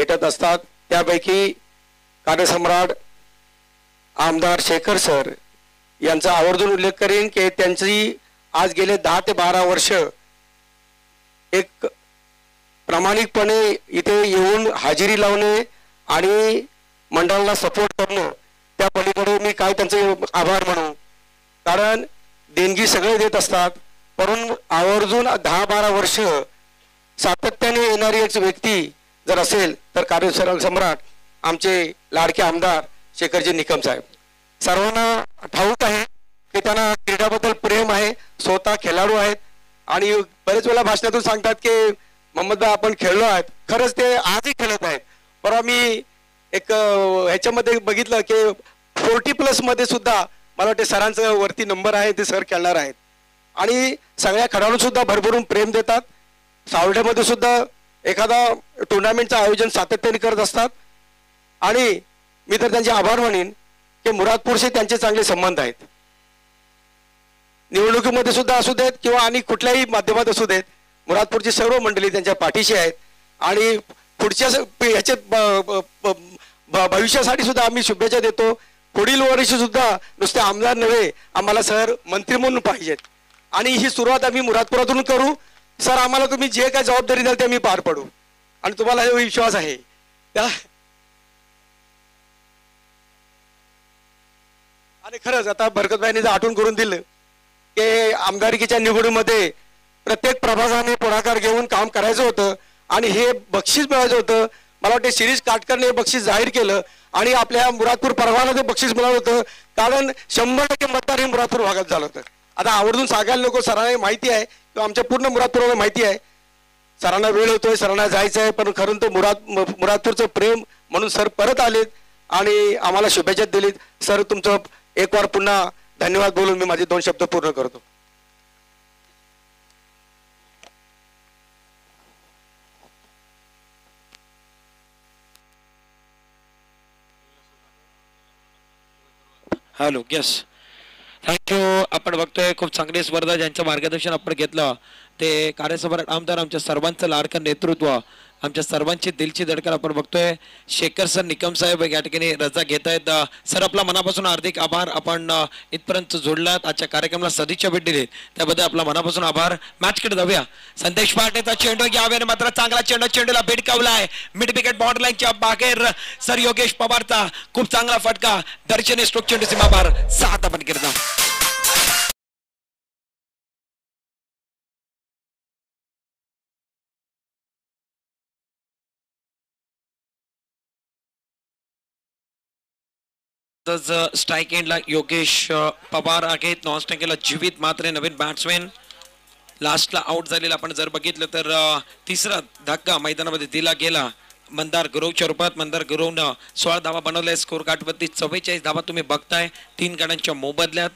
भेटत असतात. त्यापैकी कार्यसम्राट आमदार शेखर सर यांचा आवर्जून उल्लेख करेन की त्यांची आज गेले दहा ते बारा वर्ष एक प्रामाणिकपणे इथे येऊन हजेरी लावणे आणि मंडळाला सपोर्ट करणं त्या पलीकडे मी काय त्यांचे आभार मानू? कारण देणगी सगळे देत असतात. परंतु आवर्जून दहा बारा वर्ष सातत्याने येणारी एक व्यक्ती जर असेल तर कार्यसरण सम्राट आमचे लाडके आमदार शेखरजी निकम साहेब. सर्वांना ठाऊक आहे की त्यांना क्रीडाबद्दल प्रेम आहे स्वतः खेळाडू आहेत. आणि बरेच वेळा भाषणातून सांगतात की मोहम्मद आपण खेळलो आहेत. खरंच ते आजही खेळत आहेत. परवा मी एक ह्याच्यामध्ये बघितलं की फोर्टी प्लसमध्ये सुद्धा मला वाटते सरांचं वरती नंबर आहे ते सर खेळणार आहेत. आणि सगळ्या खेळाडूंसुद्धा भरभरून प्रेम देतात. सावर्ड्यामध्ये सुद्धा एखादा टुर्नामेंटचं आयोजन सातत्याने करत असतात. आणि मी तर त्यांचे आभार म्हणेन की मुरादपूरशी त्यांचे चांगले संबंध आहेत. निवडणुकीमध्ये सुद्धा असू देत किंवा आणि कुठल्याही माध्यमात असू देत मुरादपूरची सर्व मंडळी त्यांच्या पाठीशी आहेत. आणि पुढच्या स- ह्याचे भविष्यासाठी सुद्धा आम्ही शुभेच्छा देतो. पुढील वर्षी सुद्धा नुसते आमदार नव्हे आम्हाला सर मंत्री म्हणून पाहिजेत. आणि ही सुरुवात आम्ही मुरादपुरातून करू. सर आम्हाला तुम्ही जे काय जबाबदारी द्याल ते आम्ही पार पडू. आणि तुम्हाला हे विश्वास आहे. त्या आणि खरंच आता बरकतबाईंनी जर आठवण करून दिलं की आमदारकीच्या निवडीमध्ये प्रत्येक प्रभागाने पुढाकार घेऊन काम करायचं होतं आणि हे बक्षीस मिळायचं होतं. मला वाटते शिरीष काटकरने हे बक्षीस जाहीर केलं आणि आपल्या मुरादपूर परवाना ते बक्षीस मिळालं होतं. कारण शंभर टक्के मतदार हे मुरादपूर भागात झालं होतं. आता आवर्जून सांगायला नको सरांना माहिती आहे. किंवा आमच्या पूर्ण मुरादपूरला माहिती आहे. सरांना वेळ होतोय सरांना जायचं आहे पण खरं तर मुराद मुरादपूरचं प्रेम म्हणून सर परत आलेत आणि आम्हाला शुभेच्छा दिलीत. सर तुमचं एक वार पुन्हा धन्यवाद बोलून मी माझे दोन शब्द पूर्ण करतो. हॅलो यस थँक्यू आपण बघतोय खूप चांगली स्पर्धा ज्यांचं मार्गदर्शन आपण घेतलं ते कार्यसभा आमदार आमच्या सर्वांचं लाडकं नेतृत्व आमच्या सर्वांची दिलची धडकन आपण बघतोय. शेखर सर निकम साहेब या ठिकाणी रजा घेत आहेत. सर आपला मनापासून हार्दिक आभार. आपण इथपर्यंत जोडलात. आजच्या कार्यक्रमाला सदिच्छा भेट दिली त्याबद्दल आपला मनापासून आभार. मॅचकडे जाऊया. संदेश पाटेचा चेंडू घ्यावे मात्र चांगला चेंडू चेंडूला भिडकावलाय मिड विकेट बॉर्डर बागेर बाहेर सर योगेश पवारचा खूप चांगला फटका. दर्शनी स्ट्रोक चेंडू सीमाभार सात आपण करता स्ट्राईक एंडला योगेश पवार आहेत नॉन स्ट्राईकला जीवित मात्र नवीन बॅट्समॅन लास्टला आउट झालेला आपण जर बघितलं तर uh, तिसरा धक्का मैदानामध्ये दिला गेला. मंदार गुरवच्या रूपात मंदार गुरवनं uh, सोळा धावा बनवलाय. स्कोर कार्डवरती चव्वेचाळीस धावा तुम्ही बघताय. तीन गड्यांच्या मोबदल्यात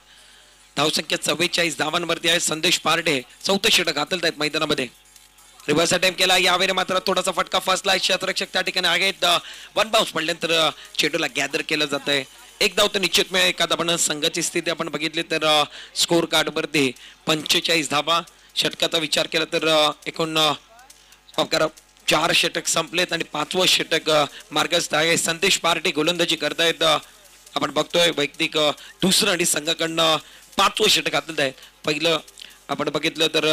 धावसंख्या चव्वेचाळीस धावांवरती आहे. संदेश पारडे चौथं षटक घातलं आहेत मैदानामध्ये. रिव्हर्स अटेम्प केला. यावेळी मात्र थोडासा फटका फसला. क्षेत्ररक्षक त्या ठिकाणी आहेत वन बाउन्स पडल्यानंतर अ, चेंडूला गॅदर केलं जात आहे एक धाव तर निश्चितमय मिळेल. एखादा आपण संघाची स्थिती आपण बघितली तर स्कोर कार्डवरती पंचेचाळीस धाबा षटकाचा विचार केला तर एकूण करा चार षटक संपलेत आणि पाचवं षटक मार्गस्थ आहे. संदेश पार्टी गोलंदाजी करतायत. आपण बघतोय वैयक्तिक दुसरं आणि संघाकडनं पाचवं षटक हातात आहे. पहिलं आपण बघितलं तर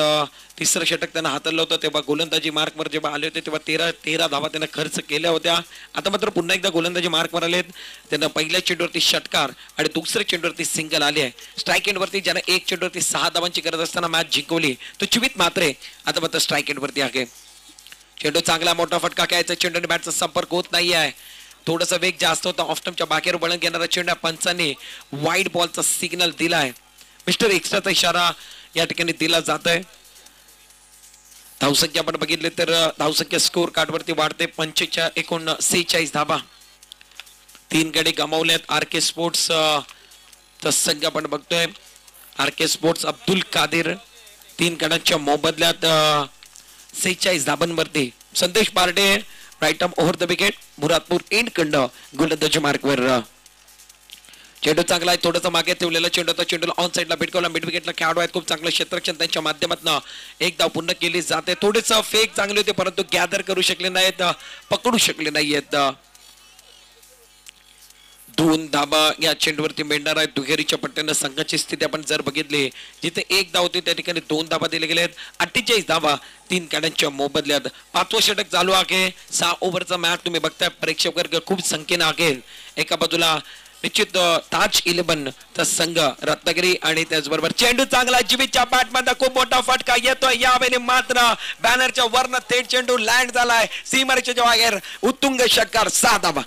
तिसरं षटक त्यांना हाताळलं होतं. तेव्हा गोलंदाजी मार्कवर जेव्हा आले होते तेव्हा तेरा तेरा धावा त्यांना खर्च केल्या होत्या. आता मात्र पुन्हा एकदा गोलंदाजी मार्कवर आलेत. त्यांना पहिल्या चेंडूवरती षटकार आणि दुसऱ्या चेंडूवरती सिंगल आले आहे. स्ट्राईक एंडवरती ज्यानं एक चेंडूवरती सहा धावांची गरज असताना मॅच जिंकवली तो चिवित मात्रे आता मात्र स्ट्राईक एंडवरती आहे. चेंडू चांगला मोठा फटका घ्यायचा चेंडू आणि बॅटचा संपर्क होत नाही आहे थोडासा वेग जास्त होता. ऑफ्टमच्या बाहेर वळण घेणारा चेंडू पंचांनी वाईट बॉलचा सिग्नल दिलाय. मिस्टर एक्स्ट्राचा इशारा या ठिकाणी दिला जात आहे. धावसंख्या आपण बघितले तर धावसंख्या स्कोर कार्डवरती वाढते. पंचेच्या एकूण सेहेचाळीस धाबा तीन गडे गमावल्यात. आर के स्पोर्ट्स चा संघ आपण बघतोय. R K sports Abdul Kadir तीन गडांच्या मोबदल्यात सेहेचाळीस धाबांवरती. Sandesh Parte right off over the wicket Muradpur end कंड गोलंदाजी मार्कवर चेंडू चांगला आहे थोडंसं मागे ठेवलेला चेंडू होता चेंडूला ऑन साईडला भिटकवला. मिड विकेटला खेळाडू आहेत खूप चांगलं क्षेत्रक्षण त्यांच्या माध्यमातून. एक धाव पूर्ण केली जाते. थोडेसं फेक चांगले होते परंतु गॅदर करू शकले नाहीत पकडू शकले नाहीयेत. दोन धाबा या चेंडूवरती मिळणार आहेत दुहेरीच्या पट्ट्यानं संघाची स्थिती आपण जर बघितली जिथे एक धाव होती त्या ठिकाणी दोन धाबा दिले गेले आहेत. अठ्ठेचाळीस धाबा तीन गाड्यांच्या मोबदल्यात. पाचवं षटक चालू आहे. सहा ओव्हरचा मॅच तुम्ही बघताय. प्रेक्षक वर्ग खूप संख्येनं आहे. एका बाजूला निश्चित ताज इलेव्हन चा संघ रत्नागिरी आणि त्याचबरोबर चेंडू चांगला जिबीच्या बॅटमध्ये खूप मोठा फटका येतोय. यावेळी मात्र बॅनरच्या वरनं थेट चेंडू लँड झालाय. सीमारेच्या बाहेर उत्तुंग षटकार सहा धाबा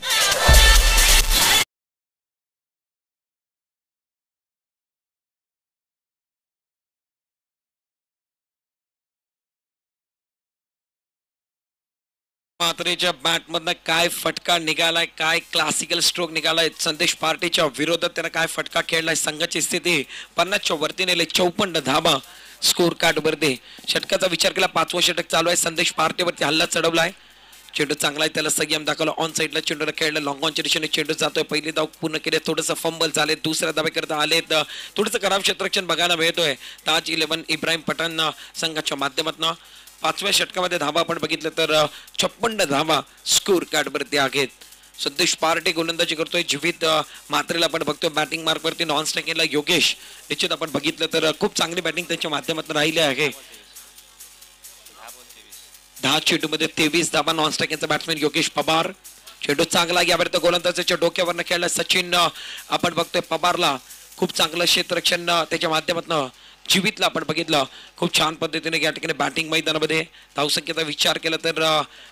मात्रेच्या बॅटमधनं काय फटका निघालाय काय क्लासिकल स्ट्रोक निघालाय संदेश पार्टीच्या विरोधात त्यानं काय फटका खेळलाय संघाची स्थिती पन्नासच्या वरती नेले चौपन्न धाबा स्कोर कार्ड षटकाचा विचार केला पाचवं षटक चालू आहे. संदेश पार्टीवरती हल्ला चढवलाय. चेंडू चांगला आहे त्याला संयम दाखवला. ऑन साईडला चेंडूला खेळलं. लॉंग ऑनच्या दिशेने चेंडू जातोय. पहिली धाव पूर्ण केले. थोडंसं फंबल झाले. दुसऱ्या धाब्याकरता आले थोडंसं खराब क्षेत्ररक्षण बघायला मिळतोय. ताज इलेव्हन इब्राहिम पठाण संघाच्या माध्यमातून पाचव्या षटकामध्ये धाबा आपण बघितलं तर छप्पन्न धाबा स्कोर कार्डवरती आहेत. संदेश पार्टी गोलंदाजी करतोय. जीवित मात्रेला आपण बघतोय. बॅटिंग मार्कवरती नॉन स्टॅकिंगला योगेश. निश्चित आपण बघितलं तर खूप चांगली बॅटिंग त्यांच्या माध्यमातून राहिली आहे. दहा चेंडू मध्ये तेवीस धाबा नॉन स्टॅकिंगचा बॅट्समॅन योगेश पवार. चेंडू चांगला यावर तर गोलंदाजाच्या डोक्यावरनं खेळला सचिन आपण बघतोय पवारला. खूप चांगलं क्षेत्ररक्षण त्याच्या माध्यमातून जीवितला आपण बघितलं. खूप छान पद्धतीने या ठिकाणी बॅटिंग मैदानामध्ये धावसंख्येचा विचार केला तर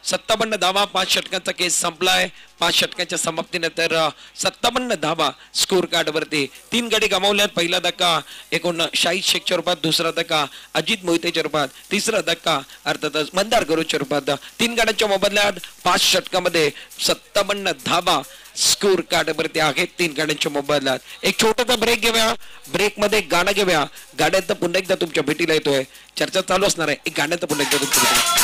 सत्तावन्न धावा पाच षटकांचा केस संपलाय. पाच षटकांच्या समाप्तीने तर सत्तावन्न धावा स्कोर कार्डवरती तीन गडी गमावल्यात. पहिला धक्का एकूण शाहीद शेखच्या रूपात दुसरा धक्का अजित मोहितेच्या रूपात तिसरा धक्का अर्थातच मंदार गरुच्या रूपात. तीन गाड्यांच्या मोबदल्यात पाच षटकामध्ये सत्तावन्न धावा स्कोर कार्ड वरती आहेत तीन गाड्यांच्या मोबाईलला. एक छोटासा ब्रेक घेऊया. ब्रेकमध्ये गाणं घेऊया. गाड्यात पुन्हा एकदा तुमच्या भेटीला येतोय. चर्चा चालू असणार आहे. एक गाण्याचं पुन्हा एकदा तुमच्या भेटीला.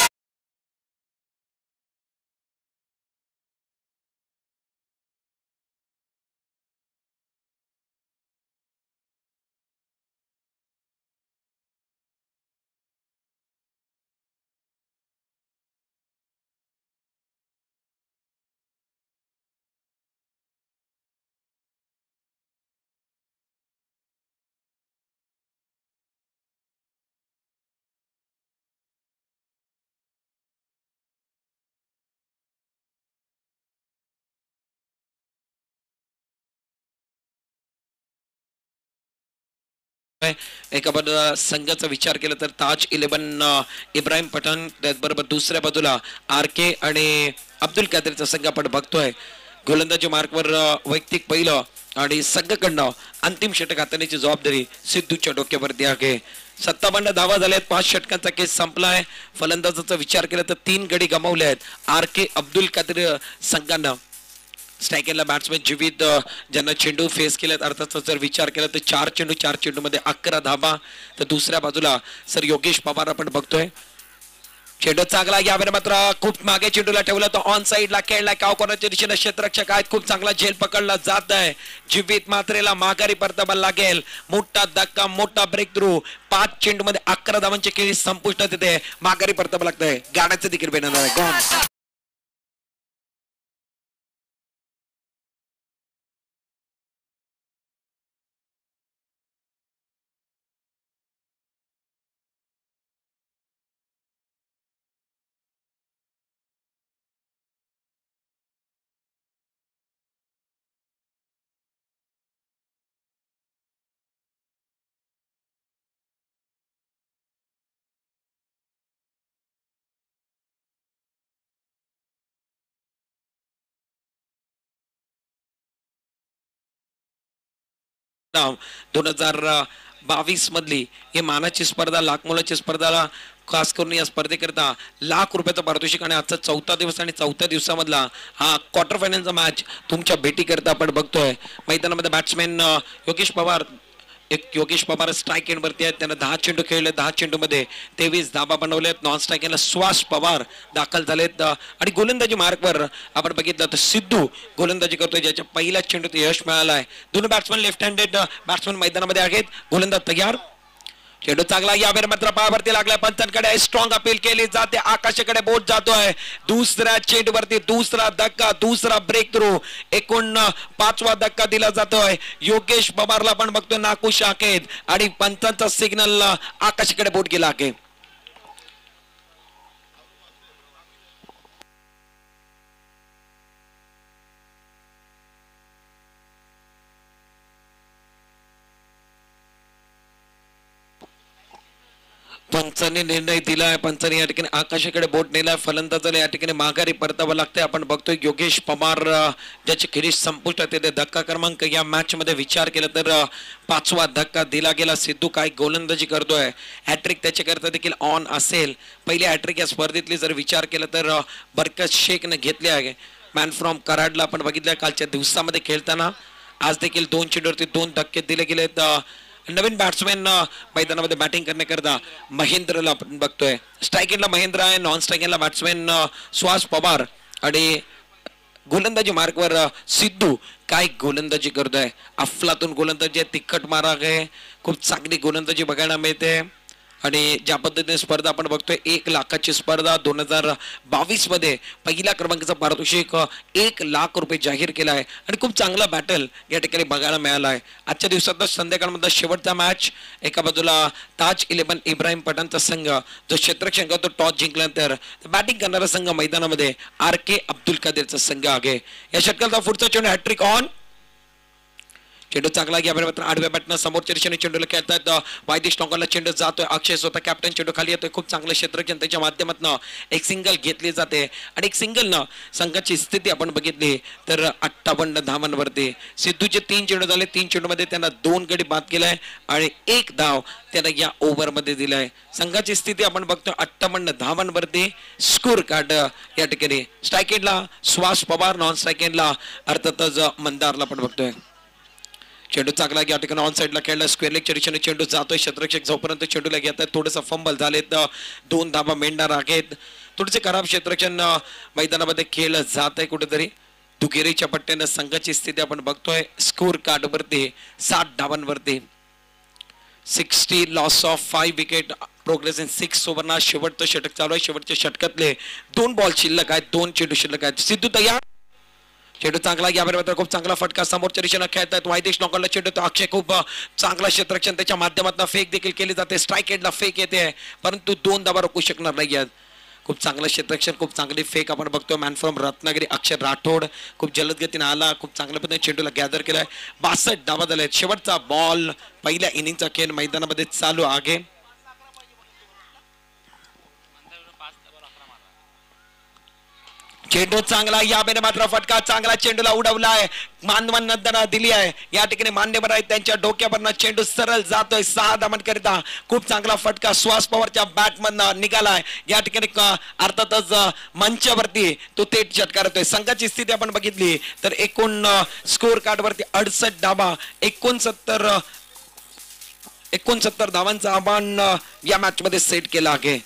आहे. एका बाजूला संघाचा विचार केला तर ताज इलेवन इब्राहिम पठाण त्याचबरोबर दुसऱ्या बाजूला आर के आणि अब्दुल कादरचा संघ आपण बघतोय. गोलंदाजी मार्कवर वैयक्तिक पहिलं आणि संघकडनं अंतिम षटक हाताळण्याची जबाबदारी सिद्धूच्या डोक्यावरती आहे. सत्तावन्न धावा झाल्यात पाच षटकांचा केस संपलाय फलंदाजाचा विचार केला तर तीन गडी गमावले आहेत. आर के अब्दुल कादर संघानं. स्ट्रायकरला बॅट्समॅन जीवित ज्यांना चेंडू फेस केलेत अर्थात जर विचार केला तर चार चेंडू चार चेंडूमध्ये अकरा धाबा. तर दुसऱ्या बाजूला सर योगेश पवार आपण बघतोय. चेंडू चांगला यावेळी मात्र खूप मागे चेंडूला ठेवला तो ऑन साईडला खेळला काव कोणाच्या दिशेने क्षेत्ररक्षक आहेत खूप चांगला झेल पकडला जात आहे. जीवित मात्रेला माघारी परतावा लागेल. मोठा धक्का मोठा ब्रेक थ्रू पाच चेंडू मध्ये अकरा धावांची केळी संपुष्टात येते. माघारी परतावा लागतंय. गाण्याचं देखील बेनणार आहे. गॉन दोन हजार बावीस मधली हे मानाची स्पर्धा लाख मुलाची स्पर्धाला खास करून या स्पर्धेकरिता लाख रुपयाचं पारितोषिक आणि आजचा चौथा दिवस आणि चौथ्या दिवसामधला हा क्वार्टर फायनलचा मॅच तुमच्या भेटीकरिता आपण बघतोय. मैदानामध्ये बॅट्समॅन योगेश पवार एक योगेश पवार स्ट्राईक एंडवरती आहेत. त्यानं दहा चेंडू खेळले. दहा चेंडूमध्ये तेवीस धाबा बनवलेत. नॉन स्ट्राईक एंडला सुहास पवार दाखल झालेत. आणि गोलंदाजी मार्गवर आपण बघितलं तर सिद्धू गोलंदाजी करतोय. ज्याच्या पहिल्याच चेंडूत यश मिळालं आहे दोन बॅट्समन लेफ्ट हँडेड बॅट्समन मैदानामध्ये आहेत. गोलंदाज तयार. चेंडू चांगला या वेळ मात्र पायावरती लागलाय. पंचांकडे स्ट्रॉंग अपील केली जाते. आकाशाकडे बोट जातोय. दुसऱ्या चेंडूवरती दुसरा धक्का दुसरा ब्रेक थ्रू एकूण पाचवा धक्का दिला जातोय. योगेश पवारला पण बघतोय नाकू शाखेत. आणि पंचांचा सिग्नल आकाशाकडे बोट गेला आहे. पंचांनी निर्णय दिला आहे पंचांनी या ठिकाणी आकाशाकडे बोट नेलाय फलंदाजाला या ठिकाणी माघारी परतावं लागतंय. आपण बघतोय योगेश पवार ज्याची खिरीज संपुष्टात येते. धक्का क्रमांक या मॅचमध्ये विचार केला तर पाचवा धक्का दिला गेला. सिद्धू काय गोलंदाजी करतोय? हॅट्रिक त्याच्याकरता देखील ऑन असेल. पहिली हॅट्रिक या स्पर्धेतली जर विचार केला तर बरकत शेखनं घेतली आहे. मॅन फ्रॉम कराडला आपण बघितलं कालच्या दिवसामध्ये खेळताना. आज देखील दोन चेंडूवरती दोन धक्के दिले गेलेत. नवीन बॅट्समॅन मैदानामध्ये बॅटिंग करण्याकरता महेंद्रला आपण बघतोय. स्ट्रायकिंगला महेंद्र आहे नॉन स्ट्रायकिंगला बॅट्समॅन सुहास पवार आणि गोलंदाजी मार्गवर सिद्धू काय गोलंदाजी करतोय. अफलातून गोलंदाजी आहे तिखट मार्ग आहे. खूप चांगली गोलंदाजी बघायला मिळते. आणि ज्या पद्धतीने स्पर्धा आपण बघतोय एक लाखाची स्पर्धा दोन हजार बावीसमध्ये पहिल्या क्रमांकाचा पारितोषिक एक लाख रुपये जाहीर केला आहे आणि खूप चांगला बॅटल या ठिकाणी बघायला मिळाला आहे आजच्या दिवसात संध्याकाळमधला शेवटचा मॅच एका बाजूला ताज इलेव्हन इब्राहिम पठाणचा संघ जो क्षेत्रक्षंघ तो टॉस जिंकल्यानंतर बॅटिंग करणारा संघ मैदानामध्ये आर के अब्दुल कादेरचा संघ आहे. या षटकाचा पुढचा चेंडू हॅट्रिक ऑन चेंडू चांगला घ्या. बरोबर आडव्या बॅटनं समोरच्या दिशेने चेंडूला खेळतात वायदेश टोंगाला चेंडू जातोय. अक्षय स्वतः कॅप्टन चेंडू खाली येतोय. खूप चांगलं क्षेत्ररक्षण त्याच्या माध्यमातून एक सिंगल घेतली जाते. आणि एक सिंगलनं संघाची स्थिती आपण बघितली. तर अठ्ठावन्न धावांवरती सिद्धूचे तीन चेंडू झाले. तीन चेंडूमध्ये त्यांना दोन गडी बाद केलाय. आणि एक धाव त्यानं या ओव्हरमध्ये दिलाय. संघाची स्थिती आपण बघतो अठ्ठावन्न धावांवरती स्कोर कार्ड या ठिकाणी. स्ट्रायकेंडला श्वास पवार नॉन स्ट्रायकेंडला अर्थातच मंदारला पण बघतोय. चेंडू चांगला या ठिकाणी ऑन साईडला खेळला. स्क्वेअर लेगच्या दिशेने चेंडू जातोय. क्षेत्रक्षक जोपर्यंत चेंडूला आहे थोडंसं फंबल झालेत. दोन धाबा मेंढणार आहेत. थोडेसे खराब क्षेत्रक्षण मैदानामध्ये खेळलं जात आहे कुठेतरी. दुकेरीच्या पट्ट्यानं संघाची स्थिती आपण बघतोय. स्कोर कार्डवरती सात धावांवरती. Sixty loss of five wicket progress in six ओव्हरना शेवटचं षटक चालू आहे. शेवटच्या षटकातले दोन बॉल शिल्लक आहेत. दोन चेंडू शिल्लक आहेत. सिद्धू तयार चेंडू चांगला या बरोबर खूप चांगला फटका समोरच्या दिशेनं खेळतात वायदेश नॉकरला चेंडू तो अक्षय खूप चांगला क्षेत्ररक्षण त्याच्या माध्यमातून फेक देखील केली जाते. स्ट्राईक एंडला फेक येते. परंतु दोन धाबा रोखू शकणार नाही आहेत खूप चांगलं क्षेत्ररक्षण खूप चांगली फेक आपण बघतो मॅन फ्रॉम रत्नागिरी अक्षर राठोड. खूप जलद गतीने आला. खूप चांगल्या पद्धतीने चेंडूला गॅदर केलाय. बासष्ट धाबा झाले शेवटचा बॉल पहिल्या इनिंगचा खेळ मैदानामध्ये चालू आहे. चेंडू चांगला या बेने मात्र फटका चांगला चेंडूला उडवलाय. मानवन नंदना दिली आहे. या ठिकाणी मान्यवर आहेत त्यांच्या डोक्यावरनं चेंडू सरळ जातोय सहा धामन करिता. खूप चांगला फटका सुहास पवारच्या बॅटमधनं निघालाय. या ठिकाणी अर्थातच मंचावरती तो थेट षटकार येतोय संघाची स्थिती आपण बघितली तर एकूण स्कोअर कार्डवरती अडसष्ट धाबा एकोणसत्तर एकोणसत्तर धावांचं आव्हान या मॅच मध्ये सेट केलं आहे.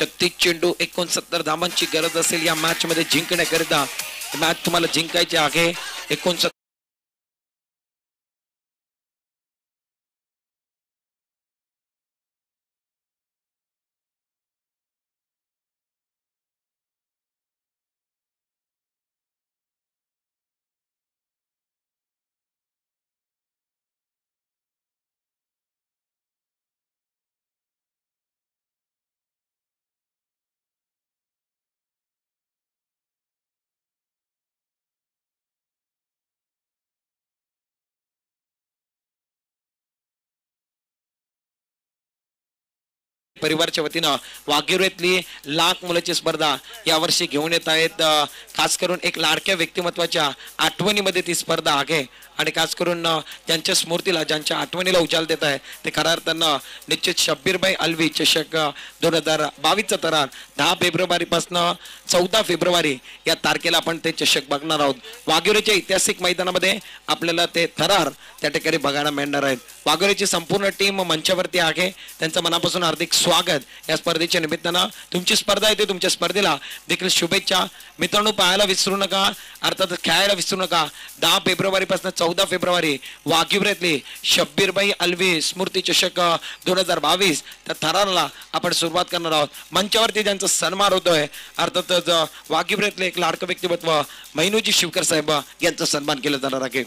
छत्तीस चेंडू एकोणसत्तर धावांची गरज असेल या मॅच मध्ये जिंकण्याकरिता. मॅच तुम्हाला जिंकायची आहे. एकोणसत्तर परिवारच्या वतीनं वाघेरेतली लाख मुलाची स्पर्धा यावर्षी घेऊन येत आहेत. खास करून एक लाडक्या व्यक्तिमत्वाच्या आठवणीमध्ये ती स्पर्धा आहे आणि खास करून त्यांच्या स्मृतीला ज्यांच्या आठवणीला उजाल देत आहे ते खऱ्या अर्थानं निश्चित शब्बीरबाई अलवी चषक दोन हजार बावीसचा तरार दहा फेब्रुवारीपासून चौदा फेब्रुवारी या तारखेला आपण ते चषक बघणार आहोत. वाघेरीच्या ऐतिहासिक मैदानामध्ये आपल्याला ते थरार त्या ठिकाणी बघायला मिळणार आहेत. वाघेरीची संपूर्ण टीम मंचावरती आहे. त्यांचं मनापासून हार्दिक स्वागत. या स्पर्धेच्या निमित्तानं तुमची स्पर्धा येते तुमच्या स्पर्धेला देखील शुभेच्छा. मित्रांनो पाहायला विसरू नका अर्थात खेळायला विसरू नका. दहा फेब्रुवारीपासून चौदा फेब्रुवारी वाघिवऱ्यातली शब्बीरबाई अल्वी स्मृती चषक दोन हजार बावीस. त्या थरारला आपण सुरुवात करणार आहोत. मंचावरती ज्यांचा सन्मान होतोय अर्थातच वाघिवऱ्यातले एक लाडकं व्यक्तिमत्व मैनूजी शिवकर साहेब यांचा सन्मान केला जाणार आहे.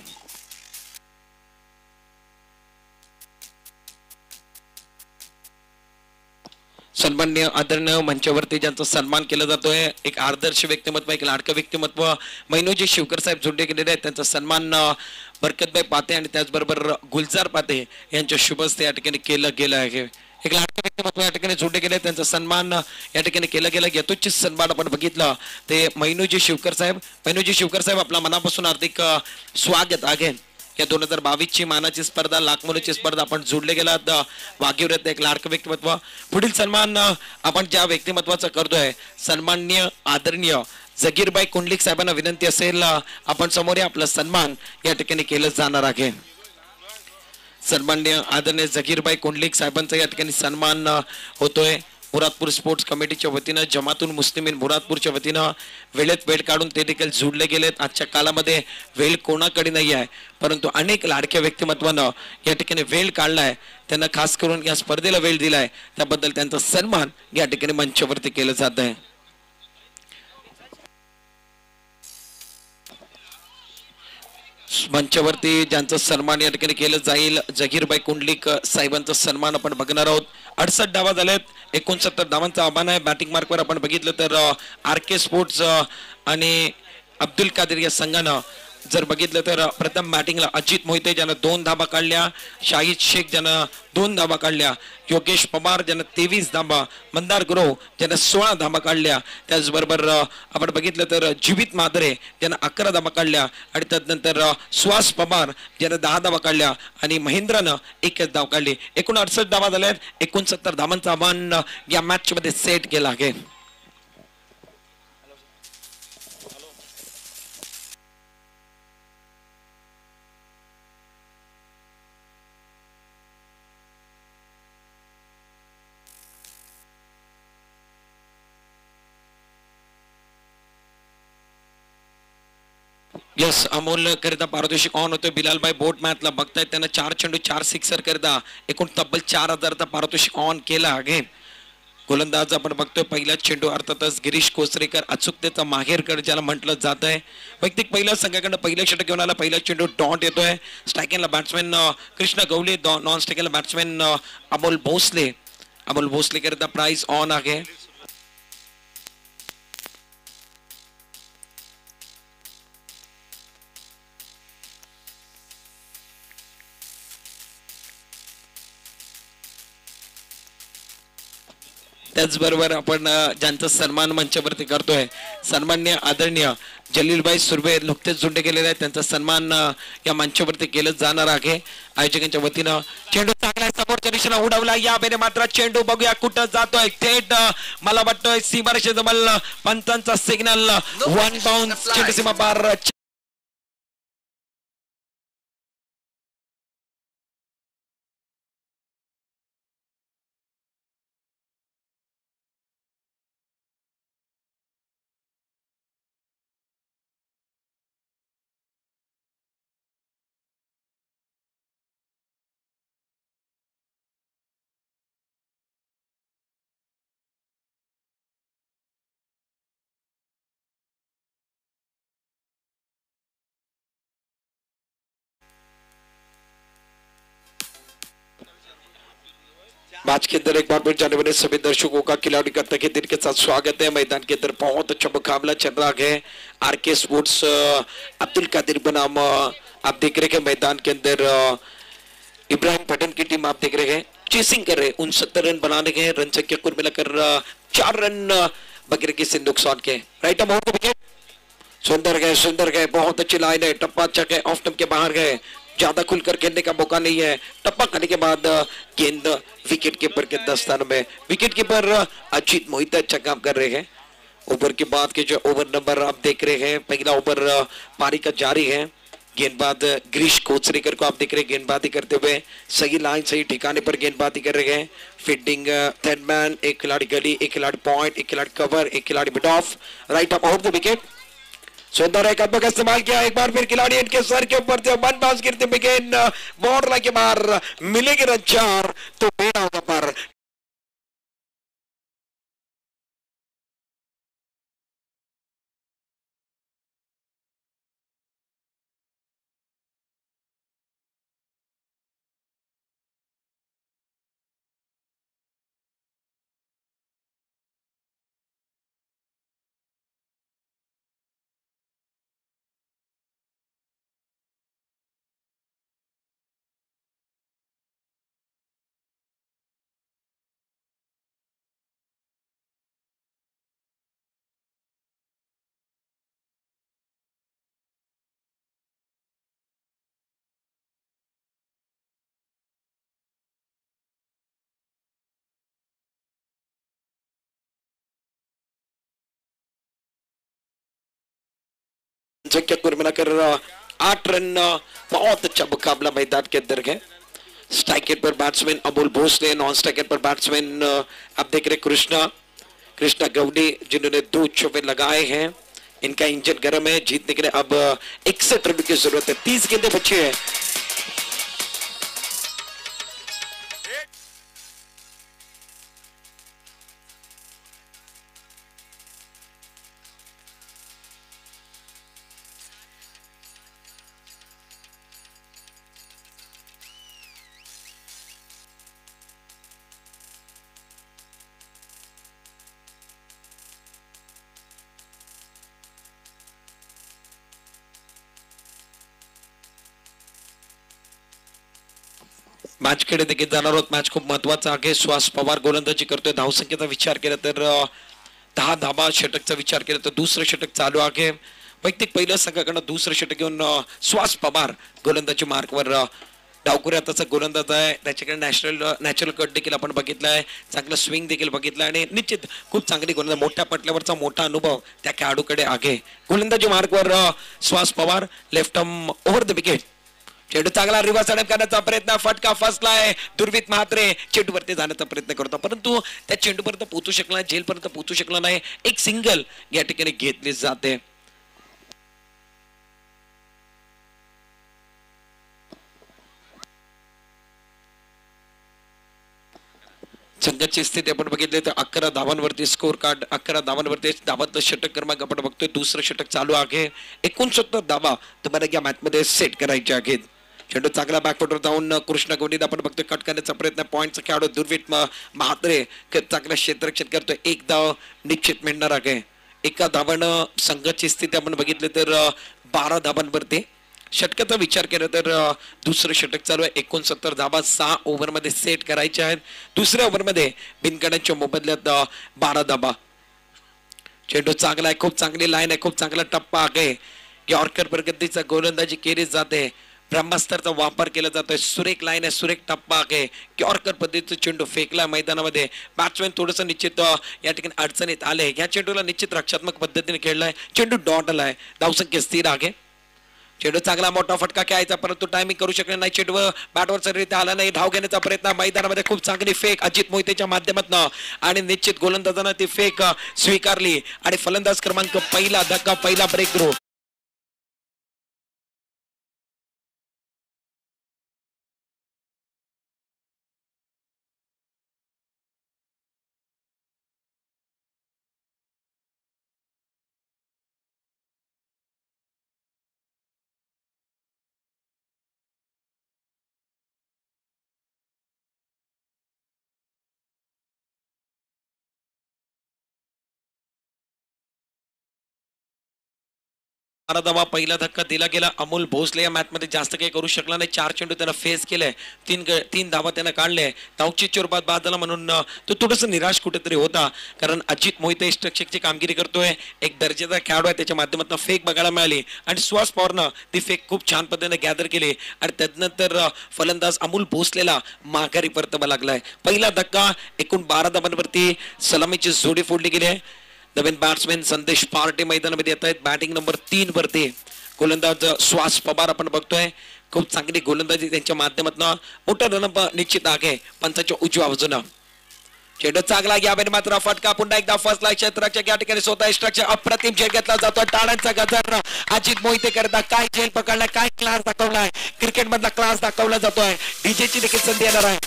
सन्मान्य आदरणीय मंचावरती ज्यांचा सन्मान केला जातोय एक आदर्श व्यक्तिमत्व एक लाडकं व्यक्तिमत्व मैनोजी शिवकर साहेब जोडले गेलेले आहेत. त्यांचा सन्मान बरकतबाई पाते आणि त्याचबरोबर गुलजार पाते यांच्या शुभस्ते या ठिकाणी केलं गेलं आहे. एक लाडकं व्यक्तिमत्व या ठिकाणी जोडले गेले त्यांचा सन्मान या ठिकाणी केला गेला. यथोचित सन्मान आपण बघितलं ते मैनूजी शिवकर साहेब मैनूजी शिवकर साहेब आपला मनापासून हार्दिक स्वागत आहे. या दोन हजार बावीस ची मानाची स्पर्धा लाखमोलीची स्पर्धा आपण जोडले गेलात वाघीवरत एक लाडकं व्यक्तिमत्व. पुढील सन्मान आपण ज्या व्यक्तिमत्वाचा करतोय सन्मान्य आदरणीय जगीरबाई कुंडलिक साहेबांना विनंती असेल आपण समोर आपला सन्मान या ठिकाणी केलं जाणार आहे. सन्मान्य आदरणीय जगीरबाई कुंडलिक साहेबांचा या ठिकाणी सन्मान होतोय. मुरादपूर स्पोर्ट्स कमिटीच्या वतीनं जमातून मुस्लिमीन मुरादपूरच्या वतीनं वेळेत वेळ काढून ते देखील जोडले गेलेत. आजच्या काळामध्ये वेळ कोणाकडे नाही आहे परंतु अनेक लाडक्या व्यक्तिमत्वानं या ठिकाणी वेळ काढलाय. त्यांना खास करून या स्पर्धेला वेळ दिलाय. त्याबद्दल त्यांचा सन्मान या ठिकाणी मंचावरती केलं जात आहे. मंचावरती ज्यांचं सन्मान या ठिकाणी केलं जाईल जगीरबाई कुंडलिक साहेबांचा सन्मान आपण बघणार आहोत. अडसष्ट डावा झालेत एकोणसत्तर धावांचं आव्हान आहे. बॅटिंग मार्कवर आपण बघितलं तर आर के स्पोर्ट्स आणि अब्दुल कादिर या संघानं जर बघितलं तर प्रथम बॅटिंगला अजित मोहिते ज्यानं दोन धाबा काढल्या शाहिद शेख ज्यानं दोन धाबा काढल्या योगेश पवार ज्यानं तेवीस धाबा मंदार गुरव ज्यानं सोळा धाबा काढल्या त्याचबरोबर आपण बघितलं तर जीवित मादरे ज्यानं अकरा धाबा काढल्या आणि त्यानंतर सुहास पवार ज्यानं दहा धाबा काढल्या आणि महेंद्रानं एकच धाव काढली. एकूण अडसष्ट धावा झाल्यात. एकोणसत्तर धावांचं आव्हान या मॅचमध्ये सेट केलं आहे. यस अमोल करिता पारितोषिक ऑन होतोय बिलालबाई बोट मॅथला बघतायत त्यांना चार चेंडू चार सिक्सर करिता एकूण तब्बल चार हजारचा पारितोषिक ऑन केला अगेन गोलंदाज आपण बघतोय पहिला चेंडू अर्थातच गिरीश कोसरेकर अचूकतेचा माहेरकर ज्याला म्हटलं जात आहे. वैयक्तिक पहिल्या संघाकडनं पहिलं षटक घेऊन आला. पहिला चेंडू डॉट येतोय. स्ट्रायकिंगला बॅट्समॅन कृष्ण गवले नॉन स्ट्रायकिंगला बॅट्समॅन अमोल भोसले. अमोल भोसले करिता प्राइस ऑन आहे. त्याचबरोबर आपण ज्यांचा सन्मान मंचावरती करतोय सन्मान्य आदरणीय जलीलबाई सुर्वे नुकतेच जोडले गेलेले आहेत. त्यांचा सन्मान या मंचावरती केलं जाणार आहे. आयोजकांच्या वतीनं चेंडू चांगला समोरच्या दिशेला उडवला. या बेने मात्र चेंडू बघूया कुठं जातोय. थेट मला वाटतोय सीमारेषे जवळ पंचांचा सिग्नल वन बाउंड चेंडू सीमा पार. मैच के अंदर एक बार फिर जाने वाले सभी दर्शकों का खिलाड़ी का तहे दिल के साथ स्वागत है। मैदान के अंदर बहुत अच्छा मुकाबला चल रहा है। R K sports Abdul Kadir बनाम आप देख रहे हैं मैदान के अंदर इब्राहिम पठान की टीम आप देख रहे हैं। चेसिंग कर रहे हैं, उनसत्तर रन बनाने के रन संख्या कुल मिलाकर चार रन बगैर किसी नुकसान के। राइट अमाउंट सुंदर गए सुंदर गए, बहुत अच्छी लाइन है। टप्पा अच्छा गए ऑफ़ टम के बाहर गए। ज़्यादा खुलकर खेलने का मौका नहीं है। टप्पा करने के बाद, गेंद विकेट कीपर के दस दस्तान में। विकेट कीपर अजीत मोहित अच्छा काम कर रहे हैं। ओवर के बाद के जो ओवर नंबर आप देख रहे हैं, पहला ओवर पारी का जारी है। गेंदबाज ग्रीश कोचरेकर को आप देख रहे हैं गेंदबाजी करते हुए। सही लाइन सही ठिकाने पर गेंदबाजी कर रहे हैं। फील्डिंग थर्ड मैन एक खिलाड़ी गली, एक खिलाड़ी पॉइंट एक खिलाड़ी कवर एक खिलाड़ी mid off right off off the wicket सुंदर एक का इस्तेमाल किया एक बार फिर खिलाड़ी इनके सर के ऊपर थे वन बाउंस गिरते बिगेन बॉर्डर के बाहर मिलेगी रन चार तो बेड़ा पर जगह कुल मिलाकर आठ रन बहुत अच्छा मुकाबला मैदान के अंदर है। स्ट्राइकेट पर batsman Amol Bhosle non striker पर बैट्समैन आप देख रहे कृष्णा। कृष्णा गौडी, जिन्होंने दो छुपे लगाए हैं। इनका इंजन गर्म है, जीतने के लिए अब इकसठ रन की ज़रूरत है। तीस गेंदे बचे हैं। मॅच कडे देखील जाणार आहोत. मॅच खूप महत्त्वाचा आहे. श्वास पवार गोलंदाजी करतोय. धावसंख्येचा विचार केला तर दहा धाबा षटकचा विचार केला तर दुसरं षटक चालू आहे. वैयक्तिक पहिलं संघाकडनं दुसरं षटक घेऊन श्वास पवार गोलंदाजी मार्कवर डावकुऱ्या तसा गोलंदाज आहे. त्याच्याकडे नॅशनल नॅचरल कट देखील आपण बघितला आहे. चांगलं स्विंग देखील बघितलं आणि निश्चित खूप चांगली गोलंदाज मोठ्या पटल्यावरचा मोठा अनुभव त्या खेळाडूकडे आहे. गोलंदाजी मार्कवर श्वास Pawar left arm over the wicket. चेंडू चांगला रिव्हर्स अडप करण्याचा प्रयत्न फटका फसलाय. दुर्वित म्हात्रे चेंडूवरती जाण्याचा प्रयत्न करतो. परंतु त्या चेंडूपर्यंत पोहोचू शकला नाही जेलपर्यंत पोहोचू शकला नाही. एक सिंगल या ठिकाणी घेतली जाते. संघाची स्थिती आपण बघितली तर अकरा धावांवरती स्कोर कार्ड अकरा धावांवरती धावांचं षटक क्रमांक आपण बघतोय. दुसरं षटक चालू आहे. एकोणसत्तर धावा तुम्हाला या मॅचमध्ये सेट करायचे आहेत. चेंडू चांगला बॅकफुटवर जाऊन कृष्ण गोंडीत आपण बघतोय कट करण्याचा प्रयत्न. पॉईंटचा खेळाडू दुर्वीट म- म्हात्रे क- चांगलं क्षेत्ररक्षण करतोय. एक धाव निश्चित मिळणार आहे. एका धावानं संघाची स्थिती आपण बघितली तर बारा धावांवरती. षटकाचा विचार केला तर दुसरं षटक चालू आहे. एकोणसत्तर धाबा सहा ओव्हरमध्ये सेट करायचे आहेत. दुसऱ्या ओव्हरमध्ये बिनकड्यांच्या मोबदल्यात बारा धाबा चेंडू चांगला आहे खूप चांगली लाईन आहे खूप चांगला टप्पा आहे. यॉर्कर प्रगतीचा गोलंदाजी केली जाते. ब्रह्मास्त्राचा वापर केला जातोय. सुरेख लाईन आहे सुरेख टप्पा आहे. क्यॉर्कर पद्धतीचं चेंडू फेकला मैदानामध्ये. बॅट्समॅन थोडंसं निश्चित या ठिकाणी अडचणीत आले. या चेंडूला निश्चित रक्षात्मक पद्धतीने खेळलाय. चेंडू डॉटला आहे धावसंख्या स्थिर आहे. चेंडू चांगला मोठा फटका खेळायचा परंतु टायमिंग करू शकले नाही. चेंडू बॅटवर रित्या आला नाही. धाव घेण्याचा प्रयत्न. मैदानामध्ये खूप चांगली फेक अजित मोहितेच्या माध्यमातून. आणि निश्चित गोलंदाजानं ती फेक स्वीकारली. आणि फलंदाज क्रमांक पहिला धक्का पहिला ब्रेक थ्रू बारा धावा पहिला धक्का दिला गेला. अमोल भोसले या मॅचमध्ये जास्त काही करू शकला नाही. चार चेंडू त्यानं फेस केले. तीन तीन धावा त्यानं काढले. धावची चोरबाद बाद झाला म्हणून तो थोडंसं निराश कुठेतरी होता. कारण अजित मोहिते स्ट्रक्चरची कामगिरी करतोय. एक दर्जेदार खेळाडू आहे. त्याच्या माध्यमातून फेक बघायला मिळाली. आणि सुहास पवारनं ती फेक खूप छान पद्धतीने गॅदर केली. आणि त्यानंतर फलंदाज अमोल भोसलेला माघारी परतवा लागलाय. पहिला धक्का एकूण बारा धावांवरती सलामीची जोडी फोडली गेली आहे. नवीन बॅट्समॅन संदेश पार्टे मैदानामध्ये येत आहेत. बॅटिंग नंबर तीन वरती गोलंदाज श्वास पवार आपण बघतोय. खूप चांगली गोलंदाजी त्यांच्या माध्यमातून. मोठा रन निश्चित आहे. पंचाच्या उजव्या बाजूनं. चेंडू चांगला यावेळी मात्र फटका पुन्हा एकदा फर्स्ट लाईन क्षेत्राच्या या ठिकाणी स्वतः स्ट्रक्चर अप्रतिम झेल घेतला जातो टाळांचा गजर. अजित मोहिते करता काय झेल पकडलाय काय क्लास दाखवलाय? क्रिकेट मधला क्लास दाखवला जातोय. डीजेची देखील संधी येणार आहे.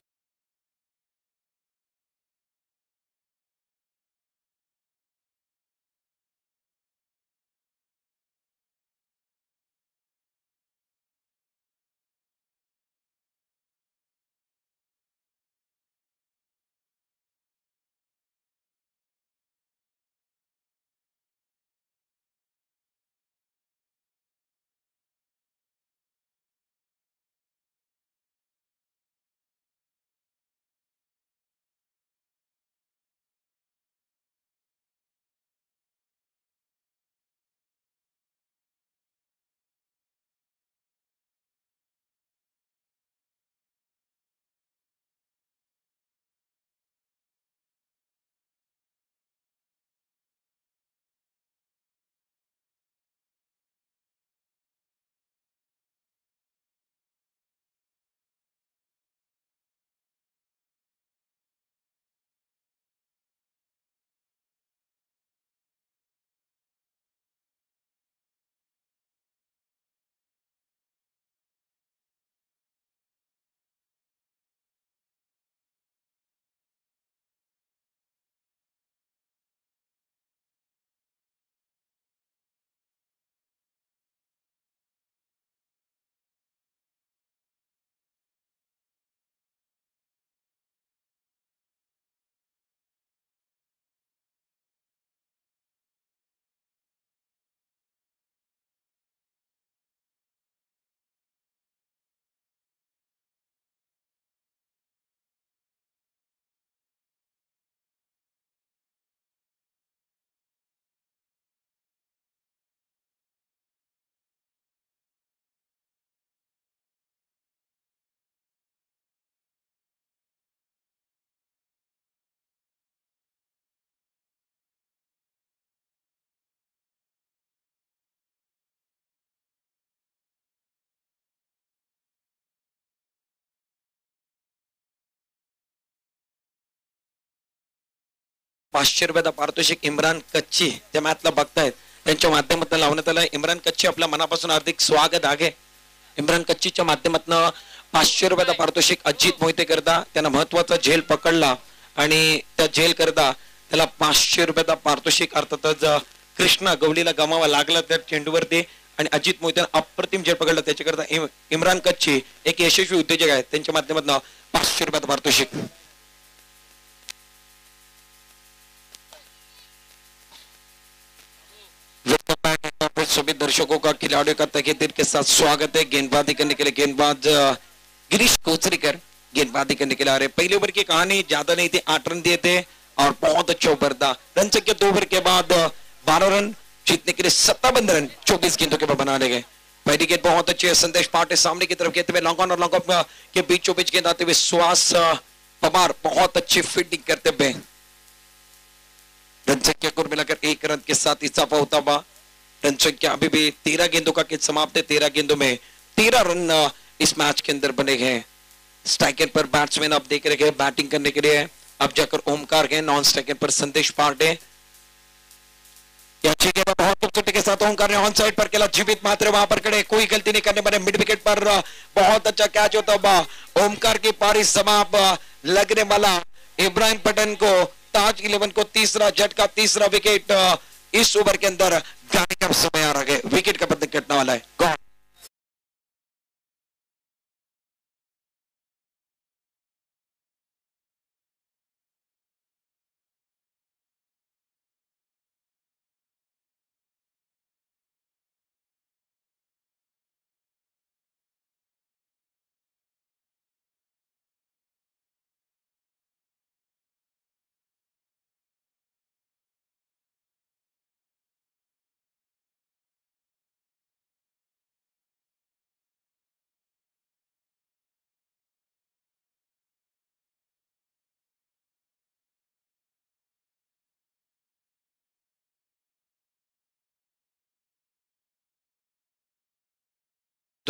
पाचशे रुपयाचा पारितोषिक इम्रान कच्ची त्या मॅचला बघतायत त्यांच्या माध्यमातून लावण्यात आलं. इम्रान कच्ची आपल्या मनापासून हार्दिक स्वागत आहे. इम्रान कच्चीच्या माध्यमातून पाचशे रुपयाचा पारितोषिक अजित मोहिते करता त्यांना महत्त्वाचा झेल पकडला आणि त्या झेल करता त्याला पाचशे रुपयाचा पारितोषिक अर्थातच कृष्णा गवलीला गमावा लागला त्या चेंडूवरती आणि अजित मोहिते अप्रतिम झेल पकडला. त्याच्याकरता इम्रान कच्ची एक यशस्वी उद्योजक आहेत. त्यांच्या माध्यमातून पाचशे रुपयाचा पारितोषिक सभी दर्शकों का, खिलाड़ियों का तहे दिल के साथ स्वागत है। गेंदबाजी करने के लिए गेंदबाज गिरीश कोचरीकर गेंदबाजी करने के लिए आ रहे पहले ओवर की कहानी, ज़्यादा नहीं थी, आठ रन दिए थे और बहुत अच्छा ओवर था। रन संख्या दो ओवर के बाद बारह रन जीतने के लिए सत्तावन रन चौबीस गेंदों के बाद बनाने गए। पहली गेंद बहुत अच्छी है, संदेश पाटे सामने की तरफ़ खेलते हुए लॉन्ग ऑन और लॉन्ग ऑफ़ के बीचों बीच गेंद आते हुए सुहास पवार बहुत अच्छी फील्डिंग करते हुए रन संख्या कुल मिलाकर एक रन के साथ इजाफा होता हुआ रन संख्या अभी भी तेरह गेंदों का खेल समाप्त है? तेरह गेंदों में तेरह रन इस मैच के अंदर बने हैं। स्ट्राइकर पर बैट्समैन आप देख रहे हैं बैटिंग करने के लिए अब जाकर ओमकार गए नॉन स्ट्राइकर पर संदेश पांडे। अच्छी गेंद बहुत खूबसूरती के साथ ओमकार ने ऑन साइड पर खेला जीवित मात्र वहाँ पर खड़े कोई गलती नहीं करने बने मिड विकेट पर बहुत अच्छा कैच होता हुआ ओमकार की पारी समाप अ, लगने वाला। इब्राहिम पटन को ताज इलेवन को तीसरा झटका तीसरा विकेट इस ओवर के अंदर गाड़ी का समय आ रहा है। विकेट का बदल कटने वाला है। गॉड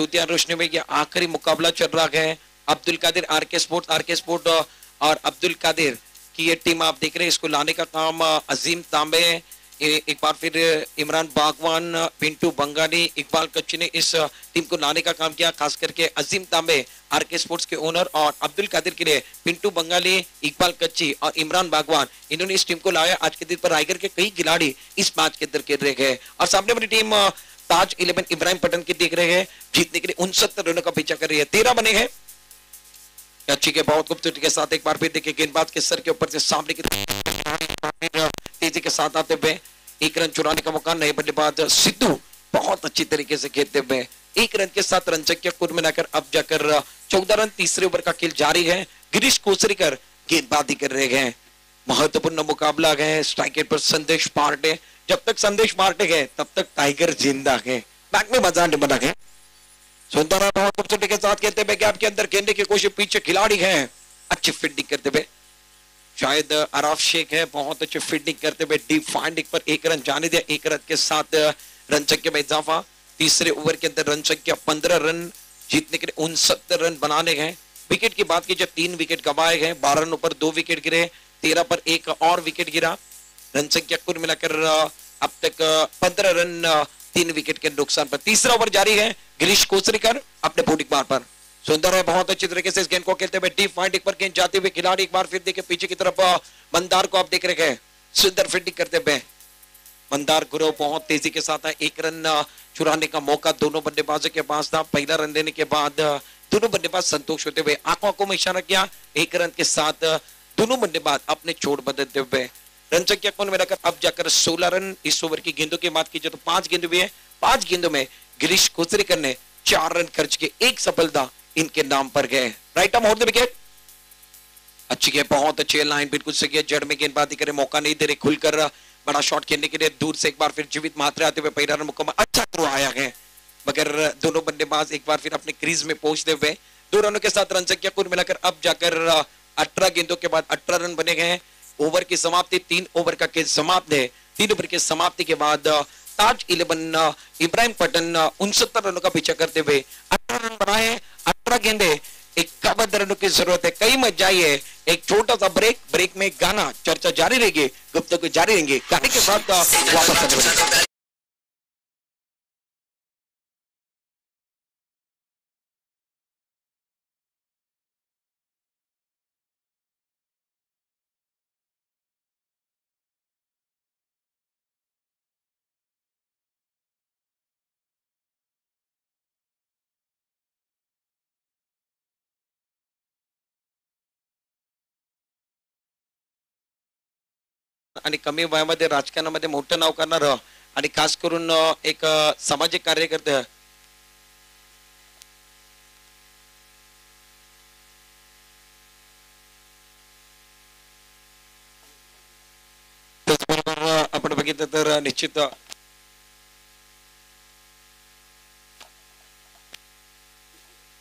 द्वितीय रोशनी में ये आखिरी मुकाबला चल रहा है। Abdul Kadir R K sport R K sport, और अब्दुल कादिर की ये टीम आप देख रहे हैं। इसको लाने का काम अजीम तांबे एक बार फिर इमरान बागवान, पिंटू बंगाली इकबाल कच्ची ने इस टीम को लाने का काम किया, खास करके Azim Tambe R K sports के ओनर, और अब्दुल कादिर के लिए पिंटू बंगाली, इकबाल कच्ची और इमरान बागवान, इन्होंने इस टीम को लाया। आज के दिन पर रायगढ़ के कई खिलाड़ी इस मैच के अंदर खेल रहे हैं। और सामने वाली टीम ताज इलेवन इब्राहिम पटन की देख रहे हैं, जीतने के लिए उनसत्तर रनों का पीछा कर रही है। तेरह बने हैं। अच्छी के बहुत खूबसूरती के साथ एक बार फिर देखिए गेंदबाज के सर के ऊपर से सामने की तेज़ी के साथ आते हुए एक रन चुराने का मौका, नए बल्लेबाज सिद्धू बहुत अच्छी तरीके से खेलते हुए एक रन के साथ रन संख्या कुल मिलाकर अब जाकर चौदह रन तीसरे ओवर का खेल जारी है। गिरीश कोसरीकर गेंदबाजी कर रहे हैं। महत्वपूर्ण मुकाबला है। स्ट्राइक पर संदेश पार्टे जब तक संदेश पार्टे है, तब तक टाइगर ज़िंदा है। बैक में मज़ा नहीं बना है। सुंदर खूबसूरती के साथ हुए गैप के अंदर खेलने की कोशिश, पीछे खिलाड़ी है। अच्छी फील्डिंग करते हुए। शायद अराफ शेख है, बहुत अच्छी फील्डिंग करते हुए डीप फाइंडिंग पर एक रन जाने दिया, एक रन के साथ रन संख्या में इजाफा। तीसरे ओवर के अंदर रन संख्या पंद्रह रन जीतने के लिए उनसत्तर रन बनाने गए विकेट की बात की जब तीन विकेट गंवाए गए बारह रनों पर दो विकेट गिरे, तेरह पर एक और विकेट गिरा। रन संख्या कुल मिलाकर अब तक पंद्रह रन तीन विकेट के नुकसान पर तीसरा ओवर जारी है गिरीश कोसरीकर अपने बॉलिंग बार पर। सुंदर है, बहुत अच्छी तरीके से इस गेंद को खेलते हुए डीप फाइंडिंग पर गेंद जाते हुए खिलाड़ी एक बार फिर देखे, पीछे की तरफ़ मंदार को आप देख रहे हैं। सुंदर फील्डिंग करते हुए। मंदार गुरु बहुत तेज़ी के साथ है, एक रन चुराने का मौका दोनों बल्लेबाजों के पास था। पहला रन देने के बाद दोनों बल्लेबाज संतोष होते हुए आँखों आँखों में इशारा किया, एक रन के साथ दोनों बल्लेबाज अपने छोड़ बदलते हुए रन संख्या कौन मिलाकर अब जाकर 16 रन इस ओवर की गेंदों की बात की जाए तो पाँच गेंद भी है। पाँच गेंदों में गिरीश कोचरेकर ने चार रन खर्च के एक सफलता इनके नाम पर गए राइट होल्ड द विकेट अच्छी है बहुत अच्छी लाइन बिल्कुल सही है जड़ में गेंदबाजी करे, मौका नहीं दे रहे, खुलकर बड़ा शॉट खेलने के लिए दूर से एक बार फिर जीवित मात्रा आते हुए पहला रन मुकम्मल अच्छा थ्रो आया है। मगर दोनों बल्लेबाज एक बार फिर अपने क्रीज में पहुँचते हुए दो रनों के साथ रन संख्या कुल मिलाकर अब जाकर अठारह गेंदों के बाद अठारह रन बने गए ओवर की समाप्ति, तीन ओवर का खेल समाप्त है। तीन ओवर की समाप्ति के बाद ताज इलेवन इब्राहिम पटन उनसत्तर रनों का पीछा करते हुए अठारह रन बनाए, अठारह गेंदे, इक्यावन रनों की ज़रूरत है। कई मत जाइए, एक छोटा सा ब्रेक ब्रेक में गाना, चर्चा जारी रहेगी गुप्त जारी रहेंगे। गाने के साथ वापस आणि कमी वयामध्ये राजकारणामध्ये मोठं नाव करणार आणि खास करून एक सामाजिक कार्यकर्ते. आपण बघितलं तर निश्चित अ,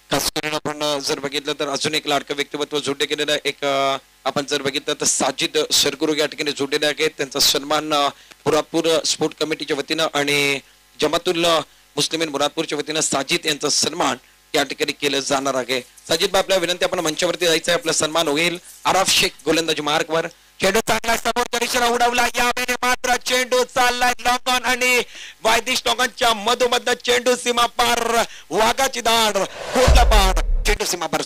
खास करून आपण अ, जर बघितलं तर अजून एक लाडकं व्यक्तिमत्व जोडले गेलेलं एक आपण जर बघितलं तर साजिद सरगुरु या ठिकाणी जोडलेले आहेत. त्यांचा सन्मान मुरादपूर स्पोर्ट कमिटीच्या वतीनं आणि जमातुल मुस्लिमीन मुरादपूरच्या वतीनं साजिद यांचा सन्मान या ठिकाणी केलं जाणार आहे. साजिद आपल्या विनंती आपण मंचावरती जायचं आहे आपला सन्मान होईल. आराफ शेख गोलंदाजी मार्गवर. चेंडू चांगला समोर दिशेला उडवला. यावेळी मात्र चेंडू चाललाय. लॉंगॉन आणि वायदिश लॉंगॉनच्या मधोमध चेंडू सीमा पार. वाघाची दाड कोटला पार. चेंडू सीमा पार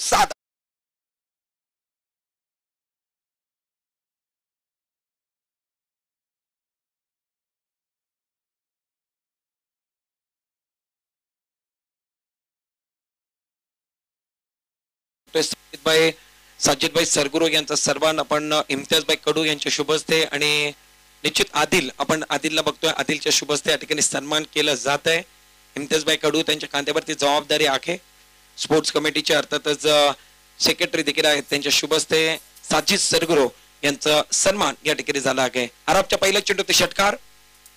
साजिदभाई यांचा सर्वांना आपण इम्तियाजभाई कडू यांच्या शुभस्ते आणि निश्चित आदिल आपण आदिलला बघतोय आदिलच्या शुभस्ते या ठिकाणी सन्मान केलं जात आहे इम्तियाजभाई कडू त्यांच्या कांद्यावरती जबाबदारी आहे स्पोर्ट्स कमिटीचे अर्थातच सेक्रेटरी देखील आहेत त्यांच्या शुभ हस्ते साजिद सरगुरो यांचा सन्मान या ठिकाणी झाला आहे. अरबच्या पहिल्या चेंडूत षटकार.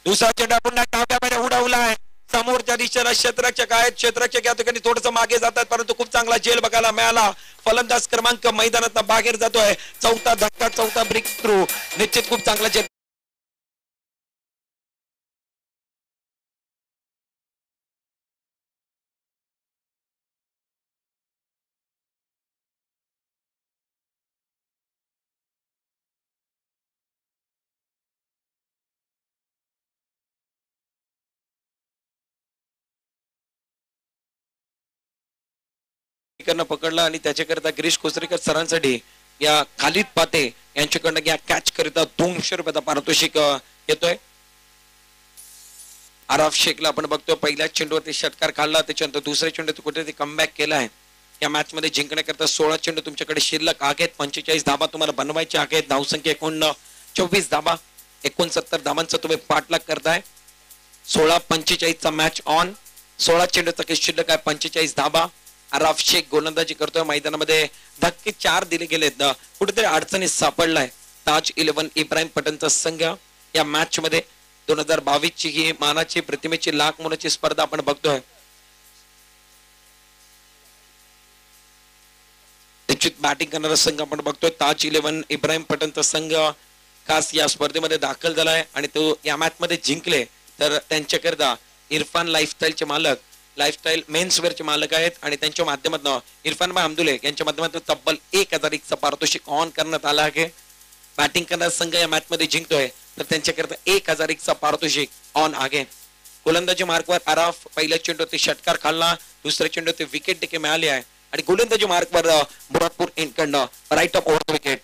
दुसरा चेंडा पुन्हा काव्यामध्ये आहे. समोरच्या दिशेला क्षेत्रक्षक आहेत. क्षेत्रक्षक या ठिकाणी थोडस मागे जातात परंतु खूप चांगला जेल बघायला मिळाला. फलंदाज क्रमांक मैदानात बाहेर जातोय. चौथा धक्का चौथा ब्रिक थ्रू निश्चित खूप चांगला जेल करणं पकडला आणि त्याच्याकरिता गिरीश कोसरेकर सरांसाठी या खालिद पाते यांच्याकडनं या कॅच करिता दोनशे रुपयाचा पारितोषिक येतोय. आराफ शेखला आपण बघतोय पहिल्याच चेंडूवरती षटकार काढला त्याच्यानंतर दुसऱ्या चेंडूत कुठेतरी कमबॅक केला आहे. या मॅच मध्ये जिंकण्याकरता सोळा चेंडू तुमच्याकडे शिल्लक आहेत पंचेचाळीस धाबा तुम्हाला बनवायचे आहेत धावसंख्या एकोण चोवीस धाबा एकोणसत्तर धाबांचा तुम्ही पाठलाग करताय. सोळा पंचेचाळीसचा मॅच ऑन सोळा चेंडूचा काही शिल्लक आहे पंचेचाळीस धाबा. आराफ शेख गोलंदाजी करतोय. मैदानामध्ये धक्के चार दिले गेलेत. कुठेतरी अडचणीत सापडलाय. ताज इलेव्हन इब्राहिम पटनचा संघ या मॅच मध्ये दोन हजार बावीस ची ही मानाची प्रतिमेची लाख मुलाची स्पर्धा आपण बघतोय. निश्चित बॅटिंग करणारा संघ आपण बघतोय. ताज इलेव्हन इब्राहिम पटनचा संघ खास या स्पर्धेमध्ये दाखल झालाय आणि तो या मॅच मध्ये जिंकले. तर त्यांच्याकरता इरफान लाईफस्टाईलचे मालक लाईफस्टाईल मेन्सवेअरचे मालक आहेत आणि त्यांच्या माध्यमातून इरफान भाई अमदुले यांच्या माध्यमातून तब्बल एक हजार एकचा पारितोषिक ऑन करण्यात आला आहे. बॅटिंग करणारा संघ या मॅचमध्ये जिंकतोय. तर त्यांच्याकरता एक हजार एकचा पारितोषिक ऑन आहे. गोलंदाजी मार्कवर आराफ पहिल्या चेंडूवरती षटकार खाल्ला दुसऱ्या चेंडूवरती विकेट देखील मिळाली आहे. आणि गोलंदाजी मार्कवर मुरादपूर इनकडनं राईट ऑफ ओव्हर विकेट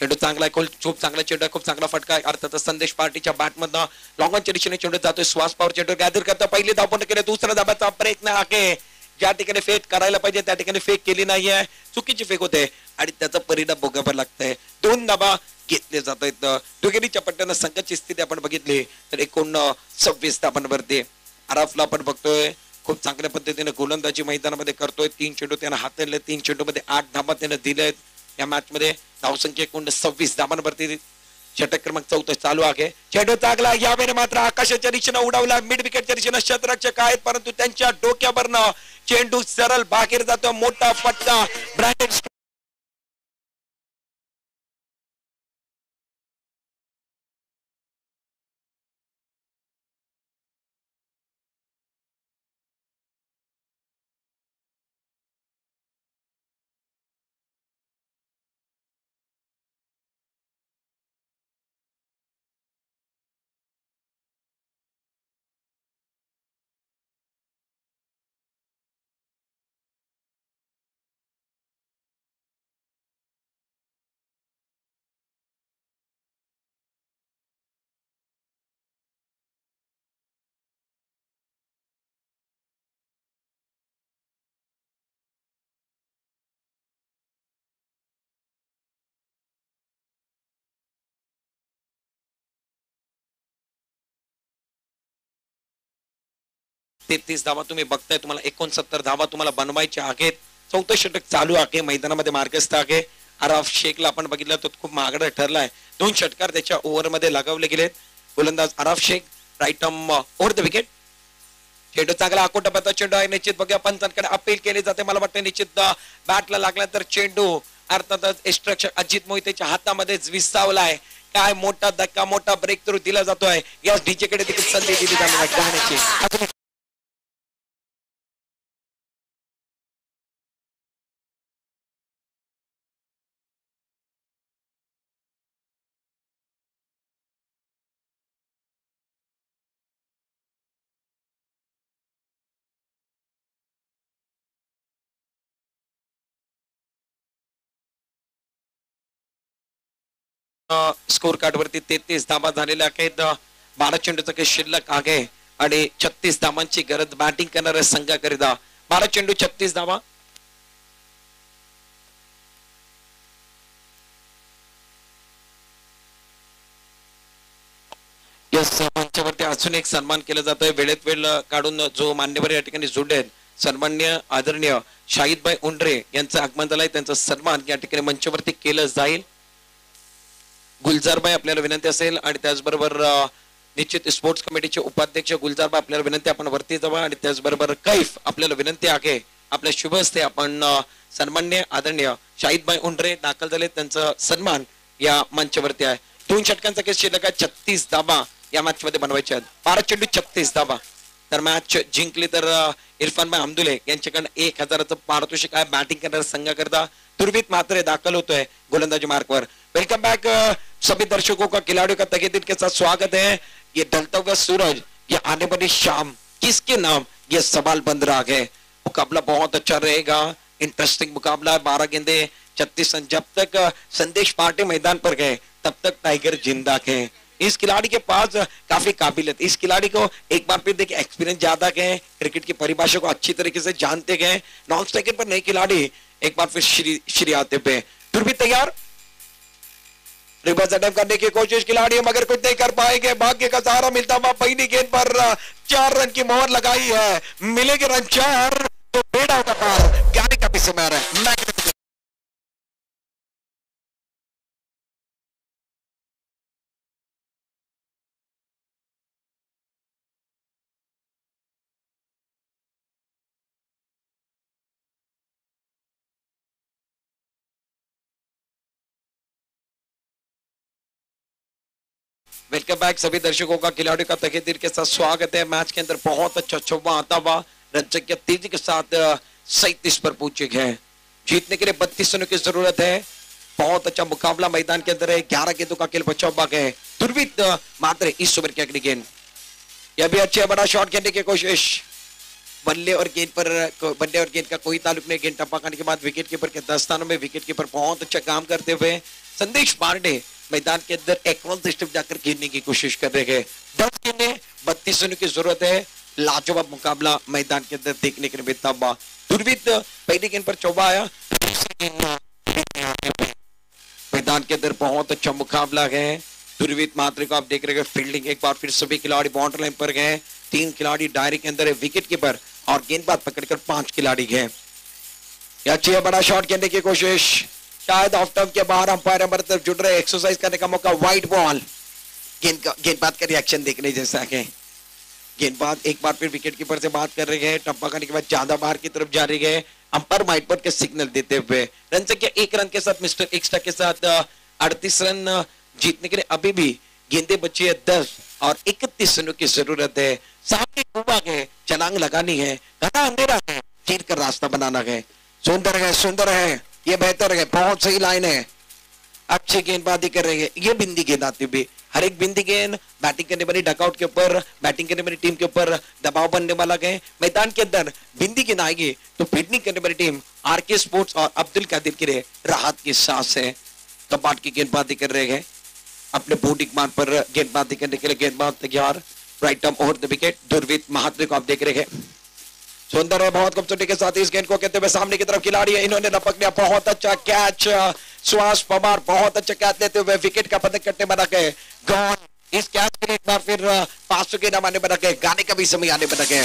चेंडू चांगला आहे खूप खूप चांगला चेंडू आहे खूप चांगला फटका आहे. अर्थातच संदेश पार्टीच्या बॅटमधनं लॉंगॉनच्या दिशेने चेंडू जातोय. श्वास पॉवर चेंडू गॅदर करता पहिली धावपण केले दुसरा दुसऱ्या धाब्याचा प्रयत्न आहे. ज्या ठिकाणी फेक करायला पाहिजे त्या ठिकाणी फेक केली नाहीये चुकीची फेक होते. आणि त्याचा परिणाम भोगावा लागतंय. दोन धाबा घेतले जात आहेत दुगेरीच्या पट्ट्यानं संघाची स्थिती आपण बघितली. तर एकूण सव्वीस धाबांवरती आराफला आपण बघतोय. खूप चांगल्या पद्धतीने गोलंदाजी मैदानामध्ये करतोय. तीन चेंडू त्यानं हातले तीन चेंडू मध्ये आठ धाबा त्यानं दिले या मॅच मध्ये धावसंख्या एकूण सव्वीस धाबांवरती षटक क्रमांक चौथा चालू आहे. चेंडू चागला यावेळी मात्र आकाशाच्या दिशेनं उडवला. मिड विकेटच्या दिशेनं शतरक्षक आहेत परंतु त्यांच्या डोक्यावरनं चेंडू सरळ बाहेर जातो मोठा फटका. ब्रँडेड तेहतीस धावा तुम्ही बघताय तुम्हाला एकोणसत्तर धावा तुम्हाला बनवायच्या आहेत. चौथं षटक चालू आहे मैदानामध्ये मार्गस्थ आहे. आराफ शेखला आपण बघितलं तर खूप महागडा ठरलाय. दोन षटकार त्याच्या ओव्हरमध्ये लगावले गेलेत. गोलंदाज Araf Shaikh right over the wicket चेंडू चांगला अकोटा चेंडू आहे निश्चित बघूया पंचांकडे अपील केली जाते. मला वाटतं निश्चित बॅटला लागला तर चेंडू अर्थातच एक्स्ट्रक्शन अजित मोहितेच्या हातामध्येच विसावलाय. काय मोठा धक्का मोठा ब्रेक थ्रू दिला जातोय. या डीजे कडे देखील संधी दिली जाणार गाण्याची स्कोर कार्ड वरती तेहतीस धाबा झालेल्या आहेत. बारा चेंडूचा काही शिल्लक आहे आणि छत्तीस धाबांची गरज बॅटिंग करणाऱ्या संघाकरिता. बारा चेंडू छत्तीस धावा. यस मंचावरती अजून एक सन्मान केला जातोय. वेळेत वेळ काढून जो मान्यवर या ठिकाणी जुडले सन्मान्य आदरणीय शाहिदभाई उंडरे यांचं आगमन झालंय. त्यांचा सन्मान या ठिकाणी मंचावरती केलं जाईल. गुलजारबाई आपल्याला विनंती असेल आणि त्याचबरोबर निश्चित स्पोर्ट्स कमिटीचे उपाध्यक्ष गुलजारबाई आपल्याला विनंती आपण वरती जावा आणि त्याचबरोबर कैफ आपल्याला विनंती आहे. आपल्या शुभ हस्ते आपण सन्मान्य आदरणीय शाहिदबाई उंडरे दाखल झाले त्यांचा सन्मान या मंचावरती आहे. दोन षटकांचा केस शिल्लक आहे छत्तीस धाबा या मॅच मध्ये बनवायचे आहेत. बारा चेंडू छत्तीस धाबा. तर मॅच जिंकली तर इरफान भाई अमदुले एक हजाराचं पारितोषिक आहे. बॅटिंग करणाऱ्या संघाकरता तुर्बीत मात्र दाखल होतोय गोलंदाजी मार्कवर वेलकम बैक सभी दर्शकों का, खिलाड़ियों का तहे दिल के साथ स्वागत है। ये ढलता हुआ सूरज, ये आने वाली शाम, किसके नाम? ये सवाल बंद रहा है। मुकाबला बहुत अच्छा रहेगा। इंटरेस्टिंग मुकाबला है। बारह गेंदे, छत्तीस रन। जब तक संदेश पार्टी मैदान पर गए तब तक टाइगर ज़िंदा थे इस खिलाड़ी के पास काफ़ी काबिलियत। इस खिलाड़ी को एक बार फिर देखिए एक्सपीरियंस ज़्यादा गए क्रिकेट की परिभाषा को अच्छी तरीके से जानते गए नॉन स्ट्राइकर पर नए खिलाड़ी एक बार फिर श्री आते पे। फिर भी तैयार। रिवर्स अटेम्प्ट करने की कोशिश खिलाड़ी, मगर कुछ नहीं कर पाएँगे। भाग्य का सहारा मिलता हुआ पहली गेंद पर। चार रन की मोहर लगाई है। मिलेगी रन चार। तो बेड़ा होगा पार। ज्ञानी का भी समय है। वेलकम बैक सभी दर्शकों का, खिलाड़ियों का तहे दिल के साथ स्वागत है। मैच के अंदर बहुत अच्छा चौवा आता हुआ रंजक तेज़ी के साथ सैतीस पर पहुँचे गए जीतने के लिए बत्तीस रनों की ज़रूरत है। बहुत अच्छा मुकाबला मैदान के अंदर है। ग्यारह गेंदों का खेल बचा हुआ है। दुर्वित मात्र इस ओवर की अगली गेंद। यह भी अच्छे बड़ा शॉट खेलने की कोशिश। बल्ले और गेंद पर बल्ले और गेंद का कोई ताल्लुक नहीं गेंद टप्पा करने के बाद विकेट कीपर के दस स्थानों में विकेट कीपर बहुत अच्छा काम करते हुए संदेश पांडे मैदान के अंदर एक सिस्टम जाकर खेलने की कोशिश कर रहे हैं। दस गेंदे बत्तीस रनों की ज़रूरत है। लाजवाब मुकाबला मैदान के अंदर देखने के लिए दुर्वित पहली गेंद पर चौबा आया मैदान के अंदर बहुत अच्छा मुकाबला है। दुर्वित मात्र को आप देख रहे हैं, फील्डिंग एक बार फिर सभी खिलाड़ी बाउंड्री लाइन पर गए तीन खिलाड़ी डायरी के अंदर है विकेट कीपर और गेंदबाज पकड़कर पाँच खिलाड़ी गए अच्छी है बड़ा शॉट खेलने की कोशिश। शायद ऑफ़ टर्म के बाहर अंपायर हमारे तरफ़ जुड़ रहे एक्सरसाइज करने का मौका वाइट बॉल गेंद का गेंदबाज का रिएक्शन देखने जैसा है। गेंदबाज एक बार फिर विकेट कीपर से बात कर रहे हैं, टप्पा करने के बाद ज़्यादा बाहर की तरफ़ जा रही है। अंपायर माइट पर के सिग्नल देते हुए। रन संख्या एक रन के साथ मिस्टर एक्स्ट्रा के साथ अड़तीस रन जीतने के लिए अभी भी गेंदे बची है दस और इकतीस रनों की ज़रूरत है। सामने कुबा है, छलांग लगानी है, घना अंधेरा है, चीर कर रास्ता बनाना है। सुंदर है सुंदर है। ये बेहतर है, बहुत सही लाइन है। अच्छी गेंदबाजी कर रही है। ये बिंदी गेंद आती हुई हर एक बिंदी गेंद बैटिंग करने वाली डकआउट के ऊपर, बैटिंग करने वाली टीम के ऊपर दबाव बनने वाला गए मैदान के अंदर बिंदी गेंद आएगी तो फील्डिंग करने वाली टीम आर के स्पोर्ट्स और अब्दुल कादिर के लिए राहत की सांस है। कपाट की गेंदबाजी कर रहे हैं। अपने बूटिक मान पर गेंदबाजी करने के लिए गेंदबाज तैयार। Right term over the wicket Durvit Mhatre को आप देख रहे हैं। सुंदर है बहुत खूबसूरती के साथ इस गेंद को कहते हुए सामने की तरफ़ खिलाड़ी है। इन्होंने लपक लिया, बहुत अच्छा कैच सुहास पवार, बहुत अच्छा कैच लेते हुए विकेट का पदक कट्टे बना गए। गॉन इस कैच के लिए एक बार फिर पाँच सौ के नाम आने बना गए, गाने का भी समय आने बना गए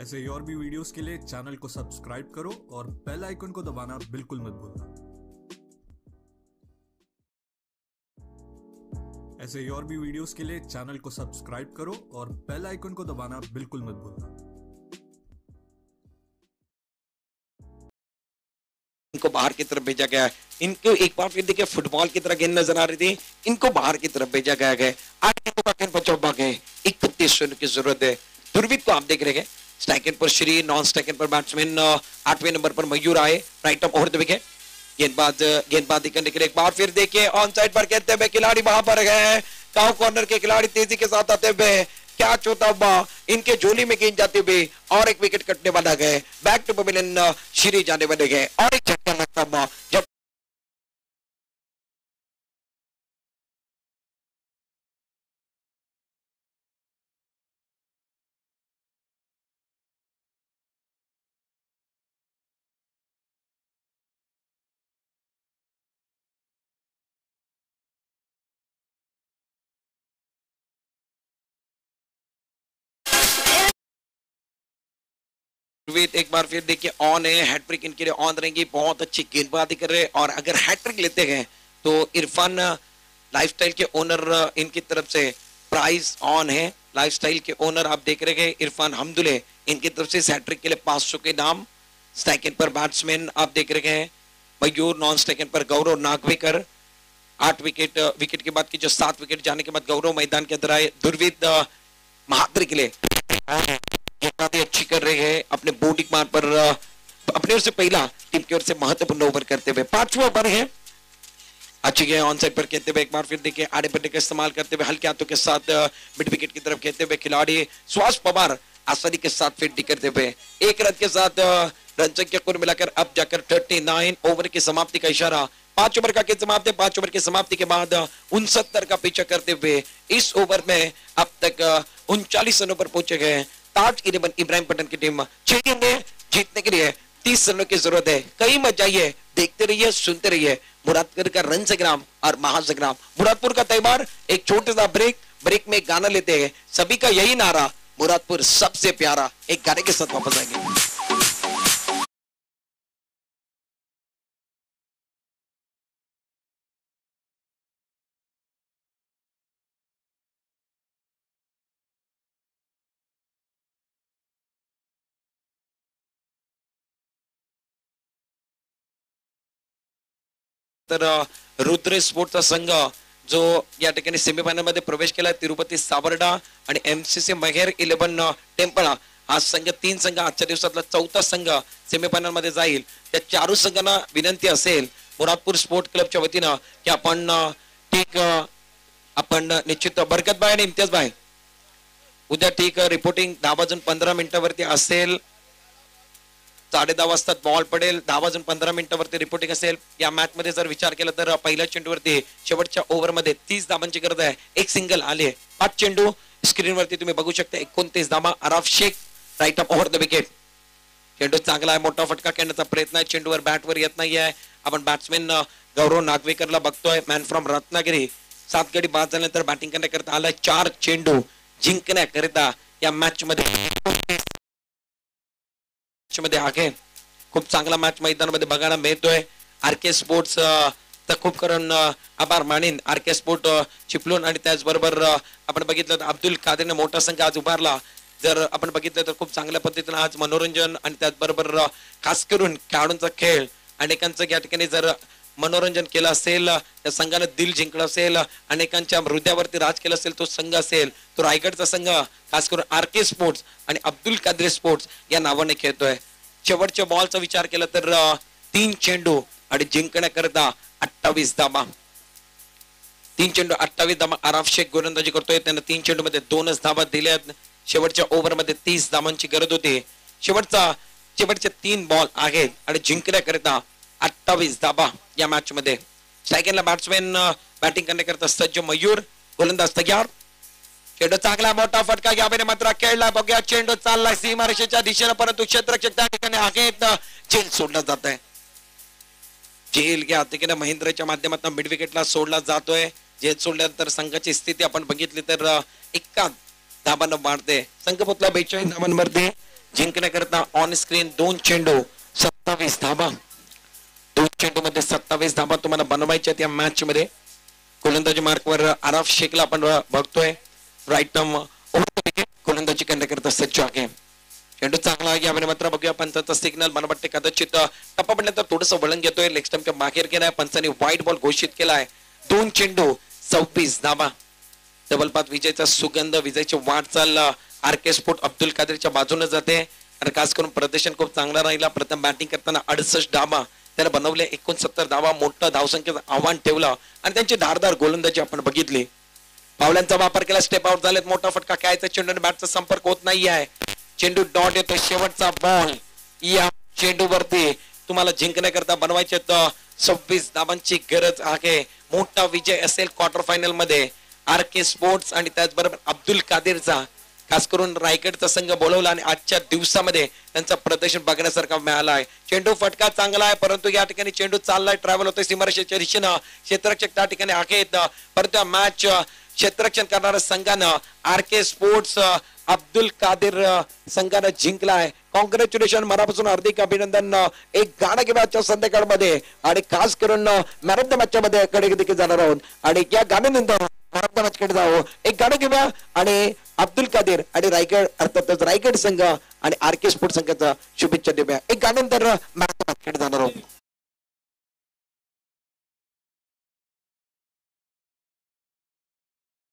ऐसे ही और भी वीडियोस के लिए चैनल को सब्सक्राइब करो और बेल आइकन को दबाना बिल्कुल मत भूलना। ऐसे ही और भी वीडियोस के लिए चैनल को सब्सक्राइब करो और बेल आइकन को दबाना बिल्कुल मत भूलना। इनको बाहर की तरफ़ भेजा गया है। इनको एक बार फिर देखिए, फुटबॉल की तरह गेंद नज़र आ रही थी। इनको बाहर की तरफ़ भेजा गया है। आठ गेंदों का गेंद बचा हुआ इकतीस रन की ज़रूरत है। दुर्वित को आप देख रहे हैं। स्ट्राइकर पर श्री नॉन स्ट्राइकर पर बैट्समैन आठवें नंबर पर मयूर आए right off over the wicket गेंदबाज गेंदबाजी करने के लिए एक बार फिर देखिए ऑन साइड पर कहते हुए खिलाड़ी वहाँ पर गए काउ कॉर्नर के खिलाड़ी तेज़ी के साथ आते हुए क्या चौथा हुआ? इनके झोली में गेंद जाती हुई और एक विकेट कटने वाला गए। बैक टू पवेलियन श्री जाने वाले गए। और एक झटका लगता हुआ वेद एक बार फिर देखिए ऑन है हैट्रिक इनके लिए ऑन रहेंगी, बहुत अच्छी गेंदबाजी कर रहे हैं, और अगर हैट्रिक लेते हैं तो इरफान लाइफस्टाइल के ओनर इनकी तरफ़ से प्राइस ऑन है लाइफस्टाइल के ओनर आप देख रहे हैं, इरफान हमदुले, इनकी तरफ़ से सैट्रिक के लिए पाँच सौ के नाम स्टैकिंग पर बैट्समैन आप देख रहे हैं, मयूर नॉन स्टैकिंग पर गौरव नागवेकर, आठ विकेट विकेट के बाद की जो सात विकेट जाने के बाद गौरव मैदान के अंदर आए, दुर्विद महाद्री के लिए। गेंदबाजी अच्छी कर रहे हैं, अपने बॉडी मार पर अपने से पहला टीम की ओर से महत्वपूर्ण ओवर करते हुए। पांचवा ओवर है। अच्छी गए ऑन साइड पर खेलते हुए एक बार फिर देखिए आड़े पट्टे का इस्तेमाल करते हुए, हल्के हाथों के साथ मिड विकेट की तरफ़ खेलते हुए खिलाड़ी सुहास पवार आसानी के साथ फील्डिंग करते हुए। एक रन के साथ रन संख्या कुल मिलाकर अब जाकर 39 ओवर की समाप्ति का इशारा। पाँच ओवर का समाप्त है। पाँच ओवर की समाप्ति के बाद उनसत्तर का पीछा करते हुए इस ओवर में अब तक उनचालीस रनों पर पहुँचे गए हैं। इलेवन इब्राहिम पटन की टीम गेंदे जीतने के लिए तीस रनों की ज़रूरत है। कई मत जाइए, देखते रहिए, सुनते रहिए। मुरादपुर का रन संग्राम और महासंग्राम मुरादपुर का त्यौहार एक छोटा सा ब्रेक ब्रेक में गाना लेते हैं। सभी का यही नारा, मुरादपुर सबसे प्यारा एक गाने के साथ वापस आएँगे। तर रुद्र स्पोर्टचा संघ जो या ठिकाणी सेमीफायनलमध्ये प्रवेश केला तिरुपती सावर्डा आणि एमसीसी महेर इलेव्हन टेम्पळा हा संघ तीन संघ आजच्या दिवसातला चौथा संघ सेमीफायनलमध्ये जाईल. त्या चारू संघांना विनंती असेल मुरादपूर स्पोर्ट क्लबच्या वतीनं की आपण ठीक आपण निश्चित बरकत बाय आणि इम्तियाज बाय उद्या ठीक रिपोर्टिंग दहा वाजून पंधरा मिनिटावरती असेल. साडे दहा वाजता बॉल पडेल दहा वाजून पंधरा मिनिटावरती रिपोर्टिंग असेल. या मॅच मध्ये जर विचार केला तर पहिल्या चेंडूवरती शेवटच्या ओव्हरमध्ये तीस धाबांची गरज आहे. एक सिंगल आले पाच चेंडू स्क्रीनवरती तुम्ही बघू शकता. एकोणतीस धाबा Araf Shaikh right up over the wicket चेंडू चांगला आहे मोठा फटका खेळण्याचा प्रयत्न आहे. चेंडूवर बॅटवर येत नाही आहे आपण बॅट्समॅन गौरव नागवेकरला बघतोय. Man from Ratnagiri. सात गडी बाद झाल्यानंतर बॅटिंग करण्याकरता आलाय चार चेंडू जिंकण्याकरिता या मॅच मध्ये मध्ये आहे खूप चांगला मॅच मैदानामध्ये बघायला मिळतोय. आर के स्पोर्ट्स तर खूप करून आभार मानेन. आर के स्पोर्ट चिपलून आणि त्याचबरोबर आपण बघितलं तर अब्दुल कादरने मोठा संघ आज उभारला. जर आपण बघितलं तर खूप चांगल्या पद्धतीनं आज मनोरंजन आणि त्याचबरोबर खास करून खेळाडूंचा खेळ अनेकांचं या ठिकाणी जर मनोरंजन केलं असेल त्या संघानं दिल जिंकलं असेल अनेकांच्या हृदयावरती राज केलं असेल तो संघ असेल तो रायगडचा संघ खास करून आर के स्पोर्ट्स आणि अब्दुल कादरे स्पोर्ट्स या नावाने खेळतोय. शेवटच्या बॉलचा विचार केला तर तीन चेंडू आणि जिंकण्याकरता अठ्ठावीस धाबा तीन चेंडू अठ्ठावीस धाबा आराफ शेख गोलंदाजी करतोय. त्यांना तीन चेंडू मध्ये दोनच धाबा दिल्यात शेवटच्या ओव्हरमध्ये तीस धाबांची गरज होती. शेवटचा शेवटचे तीन बॉल आहेत आणि जिंकण्याकरिता अठ्ठावीस धाबा या मॅच मध्ये सेकंडला बॅट्समॅन बॅटिंग करण्याकरता सज्ज मयूर गोलंदाज तयार. चेंडू चांगला मोठा फटका यावेळी मात्र खेळला. बघूया चेंडू चाललाय सीमारेषेच्या दिशेने परंतु क्षेत्रक्षक त्या ठिकाणी आहेत जेल सोडला जात आहे जेल घ्या तिकडे महेंद्रच्या माध्यमातून मिड विकेटला सोडला जातोय. जेल सोडल्यानंतर संघाची स्थिती आपण बघितली तर एका धाबानं वाढते. संघ पोचला बेचाळीस धाबांवरती जिंकण्याकरता ऑन स्क्रीन दोन चेंडू सत्तावीस धाबा. दोन चेंडू मध्ये सत्तावीस धाबा तुम्हाला बनवायच्या त्या मॅच मध्ये गोलंदाजी मार्कवर आराफ शेखला आपण बघतोय. राईट टर्म गोलंदाजी करण्याकरिता सज्ज आहे. चेंडू चांगला आहे मात्र बघूया पंचाचा सिग्नल मला वाटते कदाचित टप्पा पडल्यानंतर थोडस वळण घेतोय. लेग स्टम्पच्या बाहेर गेलाय पंचाने व्हाईट बॉल घोषित केलाय. दोन चेंडू सव्वीस धाबा. डबल पात विजयचा सुगंध विजयची वाटचाल आर के स्पोर्ट अब्दुल कादरच्या बाजूने जाते. आणि खास करून प्रदर्शन खूप चांगला राहिला. प्रथम बॅटिंग करताना अडसष्ट डाबा त्याला बनवले. एकोणसत्तर धावा मोठं धावसंख्येचं आव्हान ठेवलं आणि त्यांची धारदार गोलंदाजी आपण बघितली. पावल्यांचा वापर केला स्टेप आउट झालेत. मोठा फटका खेळायचा चेंडू आणि बॅटचा संपर्क होत नाही आहे. चेंडू डॉट येतो शेवटचा बॉल या चेंडूवरती तुम्हाला जिंकण्याकरता बनवायचे तर सव्वीस धावांची गरज आहे. मोठा विजय असेल क्वार्टर फायनलमध्ये. आर के स्पोर्ट्स आणि त्याचबरोबर अब्दुल कादेरचा खास करून रायगडचा संघ बोलवला आणि आजच्या दिवसामध्ये त्यांचं प्रदर्शन बघण्यासारखा मिळाला आहे. चेंडू फटका चांगला आहे परंतु या ठिकाणी चेंडू चाललाय ट्रॅव्हल होतोय. सीमारेषेच्या दिशेनं क्षेत्ररक्षक त्या ठिकाणी आहेत. परंतु मॅच क्षेत्ररक्षण करणाऱ्या संघानं R K sports Abdul Kadir संघानं जिंकलाय कॉंग्रॅच्युलेशन मनापासून हार्दिक अभिनंदन. एक गाणं घेऊ आजच्या संध्याकाळमध्ये. आणि खास करून मॅन ऑफ द मॅचच्या मध्ये कडे देखील जाणार आहोत. आणि या गाण्यानंतर भारत मॅचकडे जावं. एक गाणं घेऊया आणि अब्दुल कादेर आणि रायगड अर्थातच रायगड संघ आणि आर के स्पोर्ट संघाचा शुभेच्छा देऊया. एक गाण्यानंतर मॅच जाणार आहोत.